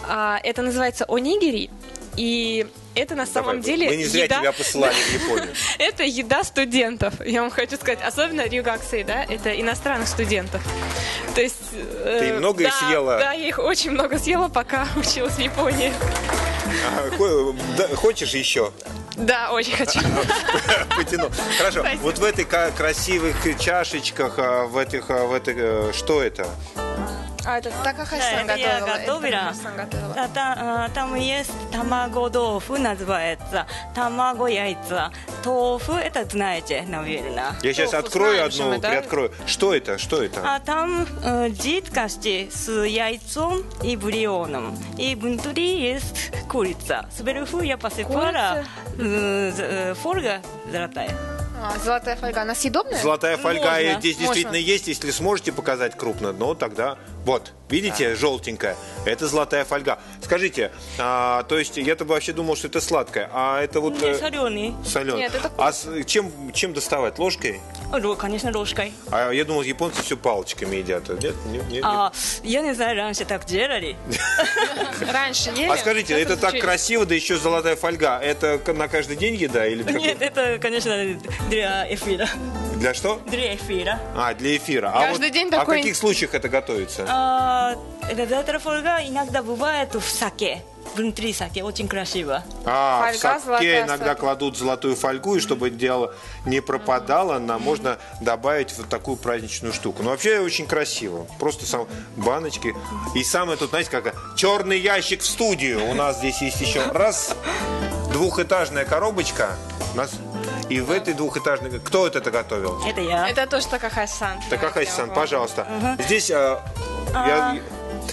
А, это называется онигири. И это на самом давай, деле Мы не зря еда... тебя посылали в Японию. (laughs) Это еда студентов, я вам хочу сказать, особенно рюгаксы, да, это иностранных студентов. То есть... э, Ты много их да, съела? Да, я их очень много съела, пока (laughs) училась в Японии. А, Хочешь еще? Да, очень хочу. (laughs) Потяну. Хорошо. Спасибо. Вот в ка- красивых чашечках, а, в этих, а, в этих, э, что это? А, это Такахаши Да, это я готовила. это готовила. Готовила. А, та- а, Там есть тамаго 豆腐 называется, тамаго яйца. Тофу, это знаете, наверное. Я сейчас Тофу открою знаем одну, мы, да? приоткрою. Что это? Что это? А там э, жидкости с яйцом и бульоном. И внутри есть курица. Сверху я посыпала э, э, фольга золотая. А, золотая фольга, она съедобная? Золотая фольга Можно, здесь можно. действительно есть. Если сможете показать крупно, ну тогда вот, видите, желтенькая. Это золотая фольга. Скажите, а, то есть я-то вообще думал, что это сладкое, а это вот Не соленый. соленое. Нет, это а с- чем чем доставать? Ложкой? Ро- Конечно, ложкой. А я думал, японцы все палочками едят. Нет, нет, нет. А, я не знаю, раньше так делали. (laughs) Раньше ели? А скажите, это так красиво, да еще золотая фольга. Это на каждый день еда или Нет, это, конечно, для эфира. для что? Для эфира. А, для эфира. А Каждый вот- день А в такой- каких случаях это готовится? А, это золотая фольга иногда бывает в саке. Внутри саке очень красиво. А, Фольга в саке иногда саке. кладут золотую фольгу, и чтобы дело не пропадало, нам можно добавить вот такую праздничную штуку. Ну, вообще очень красиво. Просто сам баночки. И самое тут, знаете, как черный ящик в студию. У нас здесь есть еще раз двухэтажная коробочка. У нас и в этой двухэтажной... Кто это готовил? Это я. Это тоже Такахаши-сан. Такахаси-сан, пожалуйста. Здесь... а, я-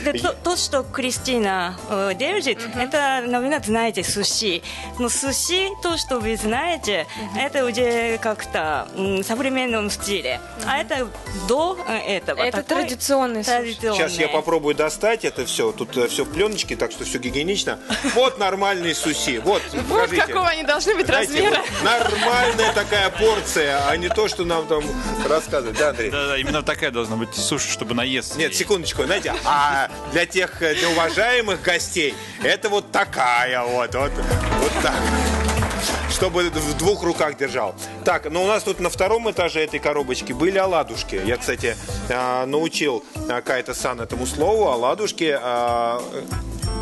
Да, то, то, что Кристина э, держит, это, наверное, знаете, суши. Но суши, то, что вы знаете, это уже как-то в современном стиле. А это до э, этого. Это такой традиционный суши. традиционный. Сейчас я попробую достать это все. Тут все в пленочке, так что все гигиенично. Вот нормальный суси. Вот, Вот какого они должны быть Знаете, размера. вот нормальная такая порция, а не то, что нам там рассказывают. Да, Андрей? Да, да, именно такая должна быть суши, чтобы наесться. Нет, секундочку, знаете, а (laughs) для тех, э, для уважаемых гостей, это вот такая вот, вот, вот так. Чтобы в двух руках держал. Так, ну у нас тут на втором этаже этой коробочки были оладушки. Я, кстати, а, научил а, Кайта Сан этому слову. Оладушки. а,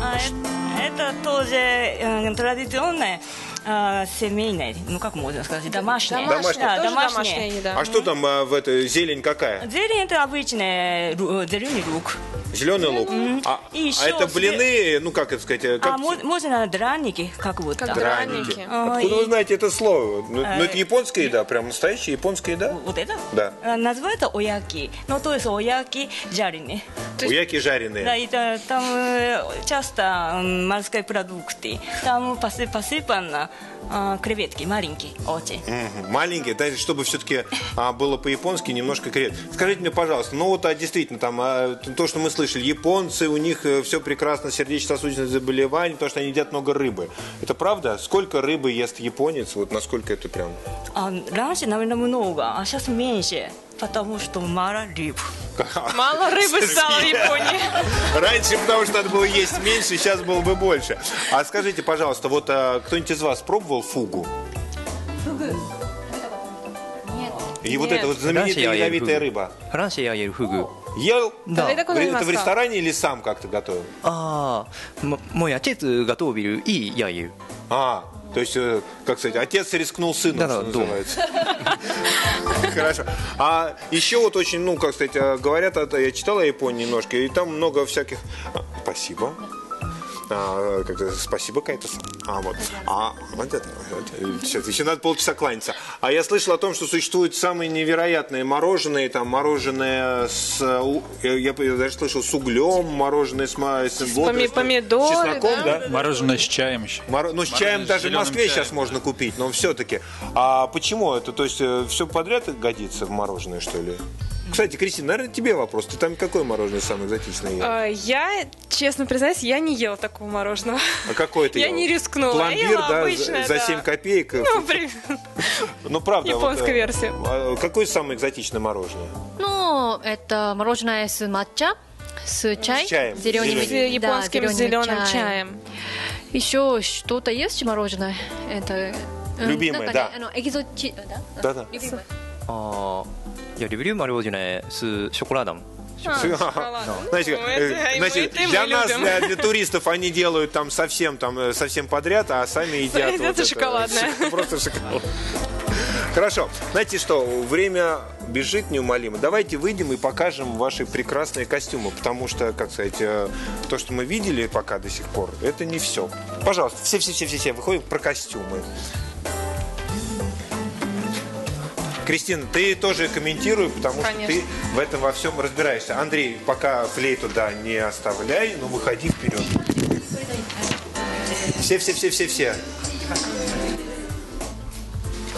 А, э- это тоже э, традиционная э, семейная, ну как можно сказать, домашняя. Домашняя. Да, домашняя. домашняя еда. А что там а, в этой зелень какая? Зелень это обычный ру- э, зеленый лук. Зеленый лук. А, И еще а это блины, ну как это сказать, э, как А мо- можно драники, как будто. Как драники. А, Откуда вы и- знаете это слово? Ну, ну, это Э, японская еда, прям настоящая японская еда? Вот это? Да. А, Называется ояки. Ну, то есть ояки жареные. Уяки жареные. Да, это там э, часто м, морские продукты. Там посы- посыпано а, креветки маленькие, очень. Мгм. Маленькие, да, чтобы все-таки было по-японски немножко крет. Скажите мне, пожалуйста, ну вот а, действительно там а, то, что мы слышали, японцы, у них все прекрасно, сердечно-сосудистые заболевания, потому что они едят много рыбы. Это правда? Сколько рыбы ест японец? Вот насколько это прям? А, раньше, наверное, много, а сейчас меньше, потому что мало рыб. (laughs) Мало рыбы стало в Японии. (laughs) Раньше, потому что надо было есть меньше, сейчас было бы больше. А скажите, пожалуйста, вот а, кто-нибудь из вас пробовал фугу? И Нет. вот эта вот знаменитая Раньше ядовитая рыба. Раньше я ел фугу. Ел? Да. Это в ресторане или сам как-то готовил? А, м- мой отец э, готовил, и я ел. А, то есть, э, как сказать, отец рискнул сыну, Да-да, что дома. называется. (laughs) Хорошо. А еще вот очень, ну, как сказать, э, говорят, я читал о Японии немножко, и там много всяких... А, Спасибо. А, как-то спасибо, какая-то. А, вот. А, Понятно. Сейчас еще надо полчаса кланяться. А я слышал о том, что существуют самые невероятные мороженые, там мороженое с, э, я, я даже слышал с углем, мороженое с, с, водорослями, помидоры, с чесноком, да? да? Мороженое с чаем еще. Моро- Ну, с Мороженое чаем с даже в Москве чаем, сейчас можно купить, но все-таки. А почему это? То есть все подряд годится в мороженое, что ли? Кстати, Кристина, наверное, тебе вопрос. Ты там какое мороженое самое экзотичное ела? А, я, честно признаюсь, я не ела такого мороженого. А какое ты Я не рискнула. Пломбир, да, за, да. 7 копеек. Э, ну. Ну, правда. Японская э, версия. А, какое самое экзотичное мороженое? Ну, это мороженое с матча, с чай, с чаем, зеленым, с японским зеленым чаем. Еще что-то есть мороженое? Это э, любимое, ну, да. Да, да. да. Да-да. Любимое. あーいやリブリューマル王子ねすショコラダム Знаете, Ну, э, это и значит, мы, и мы для нас, любим. для, для туристов, они делают там совсем, там, э, совсем подряд, а сами едят. Это вот это, шоколадное. шок- (laughs) Просто шоколад. Хорошо. Знаете что, время бежит неумолимо. Давайте выйдем и покажем ваши прекрасные костюмы, потому что, как сказать, э, то, что мы видели пока до сих пор, это не все. Пожалуйста, все-все-все-все, выходим про костюмы. Кристина, ты тоже комментируй, потому Конечно. что ты в этом во всем разбираешься. Андрей, пока флейту, да, не оставляй, но выходи вперед. Все-все-все-все-все.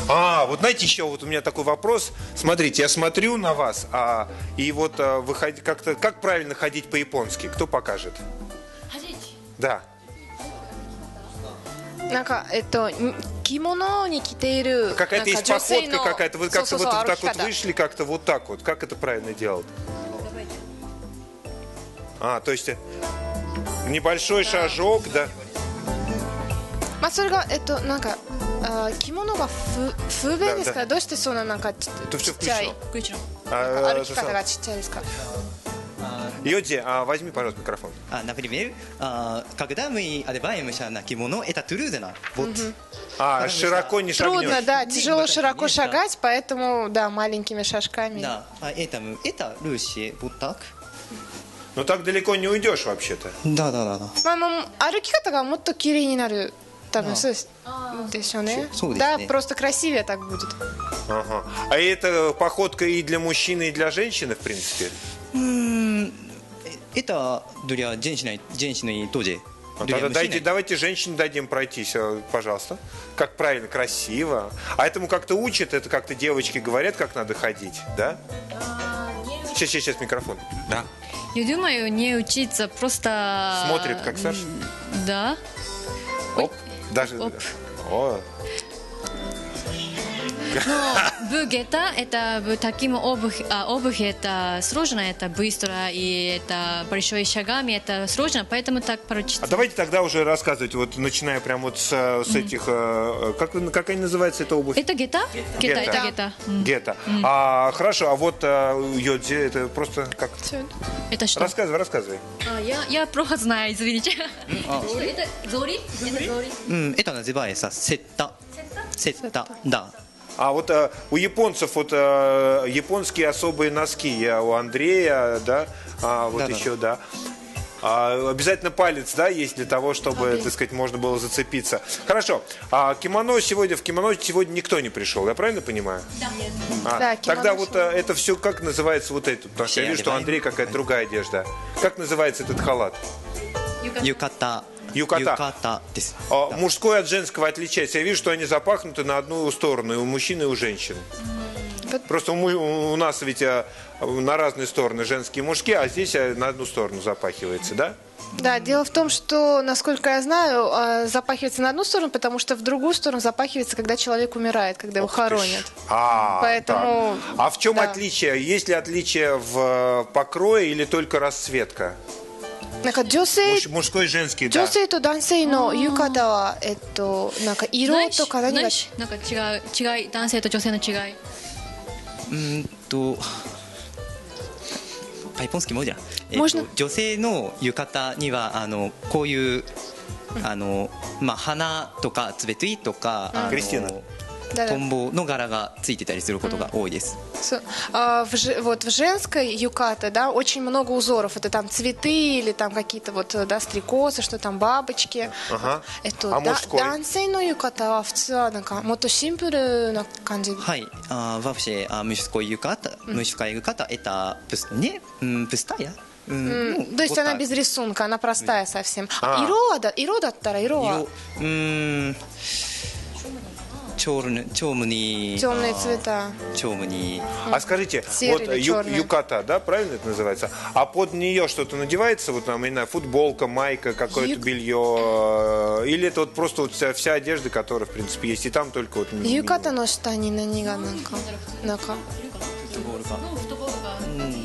А, вот знаете, еще вот у меня такой вопрос. Смотрите, я смотрю на вас, а, и вот а, выходи, как-то, как правильно ходить по-японски? Кто покажет? Да. なんか、えっと、ん 着物に着ている Какая-то なん есть か女性 походка の какая-то. Вы そう как-то そう вот そう так 歩き вот 方 вышли, как-то вот так вот. Как это правильно делать? А, то есть э, небольшой шажок, да? まあ、それが、えっと、なんか、あー着物がふ不便ですかだらどうしてそんななんかちとちっちゃい А, 歩き方がちっちゃいですか Йоти, а возьми, пожалуйста, микрофон. А, например, а, когда мы одеваемся на кимоно, это трудно. Вот. Угу. А, широко не шагнешь. Трудно, да, тяжело вот, широко это, шагать, поэтому, да, маленькими шажками. Да, поэтому это Руси вот так. Но так далеко не уйдешь вообще-то. Да, да, да. да. Мама, а, ну, а руки как вот то кири не надо. Там, да, а. просто красивее так будет. Ага. А это походка и для мужчины, и для женщины, в принципе? М, Это для женщины, женщины тоже. Ну, Для тогда мужчины. дайте, давайте женщине дадим пройтись, э, пожалуйста. Как правильно, красиво. А этому как-то учат, это как-то девочки говорят, как надо ходить, да? Сейчас, сейчас, сейчас микрофон. Да. Я думаю, не учиться, просто... Смотрит, как Саша. Да. Оп. Даже. Оп. О, Но в гетто это таким обувь, а, обувь это сложно, это быстро и это большой шагами, это сложно, поэтому так поручиться. А давайте тогда уже рассказывать, вот начиная прям вот с, э, с этих, э, как, как они называются, эта обувь? Это гетто? Гетто, это гетто. М. Гетто. А, хорошо, а вот э, йодзи, это просто как... Это что? Рассказывай, рассказывай. А, я, я плохо знаю, извините. Это зори? Это зори? Это называется сетта. Сетта, да. А вот э, у японцев вот э, японские особые носки, я у Андрея, да, а, вот Да-да. еще, да. А, обязательно палец, да, есть для того, чтобы, так сказать, можно было зацепиться. Хорошо. А кимоно сегодня, в кимоно сегодня никто не пришел, я правильно понимаю? Да. А, Да, тогда вот э, это все как называется вот это? Потому что я вижу, что. Андрея какая-то другая одежда. Как называется этот халат? Юката. Юката. Юката。А, Мужской от женского отличается. Я вижу, что они запахнуты на одну сторону, и у мужчин, и у женщин. Просто у, му- у нас ведь а, на разные стороны женские и мужские, а здесь а, на одну сторону запахивается, да? да дело в том что насколько я знаю а, запахивается на одну сторону потому что в другую сторону запахивается когда человек умирает когда его хоронят А, Поэтому, так. А в чем да. отличие? Есть ли отличие в э, покрое или только расцветка? なんか女性女性と男性の浴衣は、えっと、なんか色とか何が？なんか違う違い男性と女性の違い。うんとパイポンスキーもじゃん、えっと、女性の浴衣にはあのこういうあの、まあ、花とかつべついとか、クリスティアナ。Да-да. トンボの柄がついてたりすることが多いです、 С- а, в, же- вот в женской юката, да, очень много узоров. Это там цветы или там какие-то вот, да, стрекозы, что там бабочки. Ага. Это А да, мужской? 男性の浴衣は普通はなんかもっとシンプルな感じ。はい、あーワフシェあムシスコイユカタムシスコイユカタエタプスねうんプスタヤうん М, То есть вот она так. без рисунка, она простая совсем. А. Иро, да, иро だったら色は 요, 음, чорны, темный, темные цвета. темный. А скажите, Серый вот или ю- черный? юката, да, правильно это называется? А под нее что-то надевается, вот там, я не знаю, футболка, майка, какое-то Юк- белье? э, Или это вот просто вот вся, вся одежда, которая, в принципе, есть, и там только вот... м- 浴衣の下に何がなんか、なんか、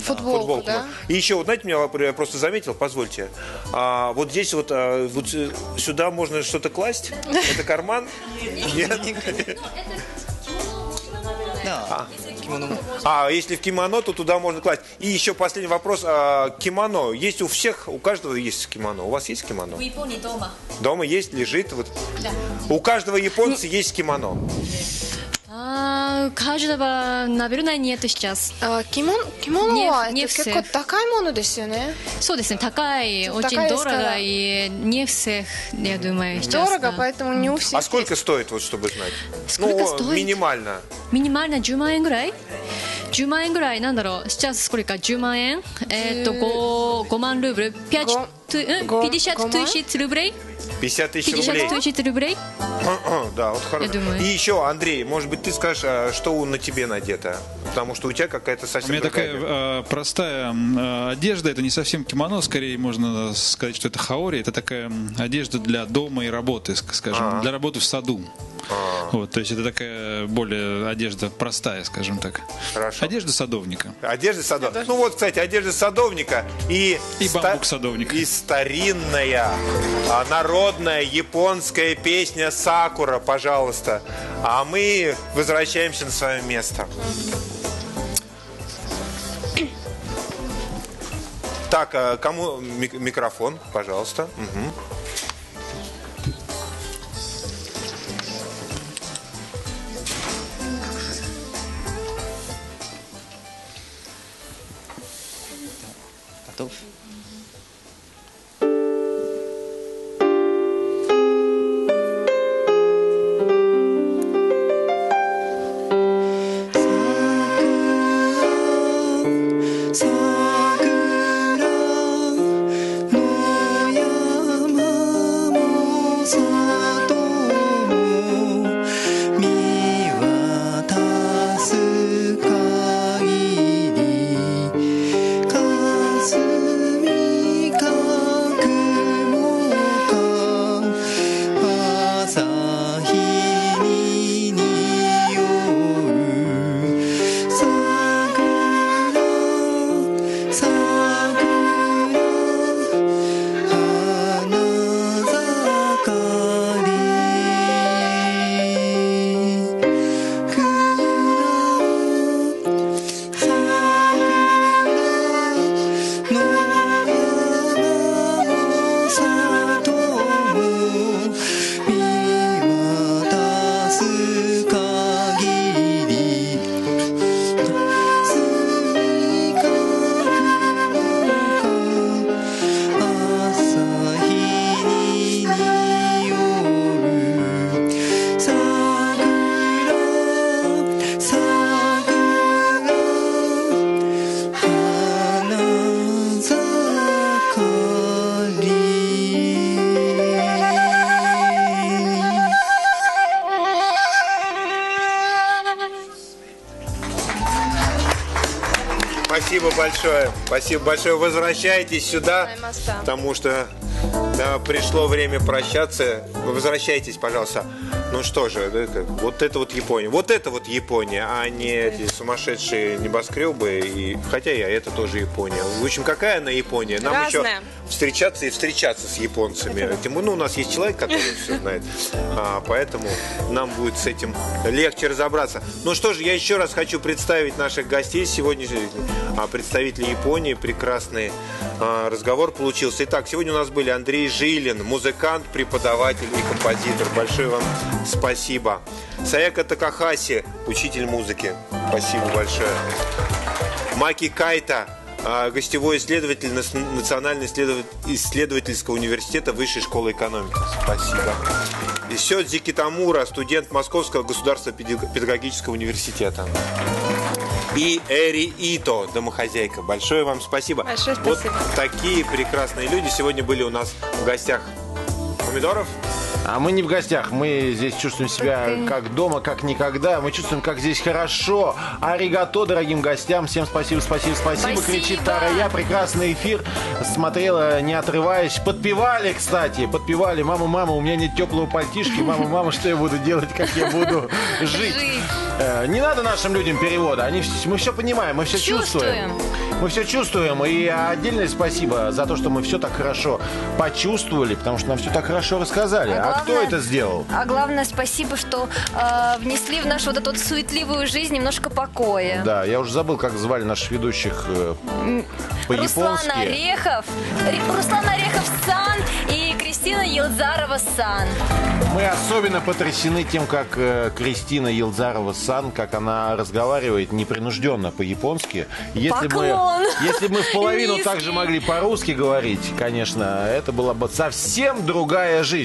футболку, футболку. да? И еще, вот знаете, меня вопрос- я просто заметил, позвольте, а, вот здесь вот, а, вот э, сюда можно что-то класть? Это карман? Нет? Да, кимоно. А если в кимоно, то туда можно класть. И еще последний вопрос. А, кимоно. Есть у всех, у каждого есть кимоно. У вас есть кимоно? Японии дома. Дома есть, лежит. Вот. У каждого японца есть кимоно. каждого наверное нету сейчас あ着物着物は、えっと、結構高いものですよねそうですね高い очень дорого и не всех я думаю сейчас дорого поэтому не у всех а сколько стоит вот чтобы знать сколько ну, стоит минимально минимально 10万円ぐらい10万円ぐらいなんだろう сейчас сколько 10万円えっと 5, 5万ルーブルピアチ50 э, тысяч рублей? 50 тысяч рублей. 50 тысяч рублей? Да, вот хорошо. И еще, Андрей, может быть, ты скажешь, а что на тебе надето? Потому что у тебя какая-то совсем У меня такая э, простая а, одежда, это не совсем кимоно, скорее можно сказать, что это хаори. Это такая одежда для дома и работы, скажем, А-а-а. для работы в саду. Вот, то есть это такая более одежда простая, скажем так. Хорошо. Одежда садовника. Одежда садовника. Ну вот, кстати, одежда садовника и... И бамбук садовника. И старинная а, народная японская песня Сакура, пожалуйста. А мы возвращаемся на свое место. Так, а кому мик- микрофон, пожалуйста. Мгм. Готов? Большое. Спасибо большое. Возвращайтесь сюда, потому что да, пришло время прощаться. Возвращайтесь, пожалуйста. Ну что же, это, вот это вот Япония. Вот это вот Япония, а не эти сумасшедшие небоскребы. И, хотя и это тоже Япония. В общем, какая она Япония? Нам еще, Разная. встречаться и встречаться с японцами. Тем ну, у нас есть человек, который все знает. А, поэтому нам будет с этим легче разобраться. Ну что же, я еще раз хочу представить наших гостей сегодня, а, представителей Японии. Прекрасный а, разговор получился. Итак, сегодня у нас были Андрей Жилин, музыкант, преподаватель и композитор. Большое вам спасибо. Саяка Такахаси, учитель музыки. Спасибо большое. Маки Кайта, а, гостевой исследователь Национального исследов- исследовательского университета Высшей школы экономики. Спасибо. Сёдзи Китамура, студент Московского государственного педаг- педагогического университета. И Эри Ито, домохозяйка. Большое вам спасибо. Большое Вот спасибо. такие прекрасные люди сегодня были у нас в гостях. Помидоров? А мы не в гостях, мы здесь чувствуем себя как дома, как никогда. Мы чувствуем, как здесь хорошо. Аригато, дорогим гостям. Всем спасибо, спасибо, спасибо. Спасибо. Кричит Тара. Я прекрасный эфир. Смотрела, не отрываясь. Подпевали, кстати, подпевали. Мама, мама, у меня нет теплого пальтишки. Мама, мама, что я буду делать, как я буду жить. Э, Не надо нашим людям перевода. Они, мы все понимаем, мы все чувствуем. Чувствуем. Мы все чувствуем. И отдельное спасибо за то, что мы все так хорошо почувствовали, потому что нам все так хорошо рассказали. А А, кто главное- это сделал? А главное, спасибо, что э, внесли в нашу вот эту вот суетливую жизнь немножко покоя. Да, я уже забыл, как звали наших ведущих э, по-японски. Руслан Орехов, Руслан Орехов-сан и Кристина Елзарова-сан. Мы особенно потрясены тем, как э, Кристина Елзарова-сан, как она разговаривает непринужденно по-японски. Если Поклон! мы, если мы в половину также могли по-русски говорить, конечно, это была бы совсем другая жизнь.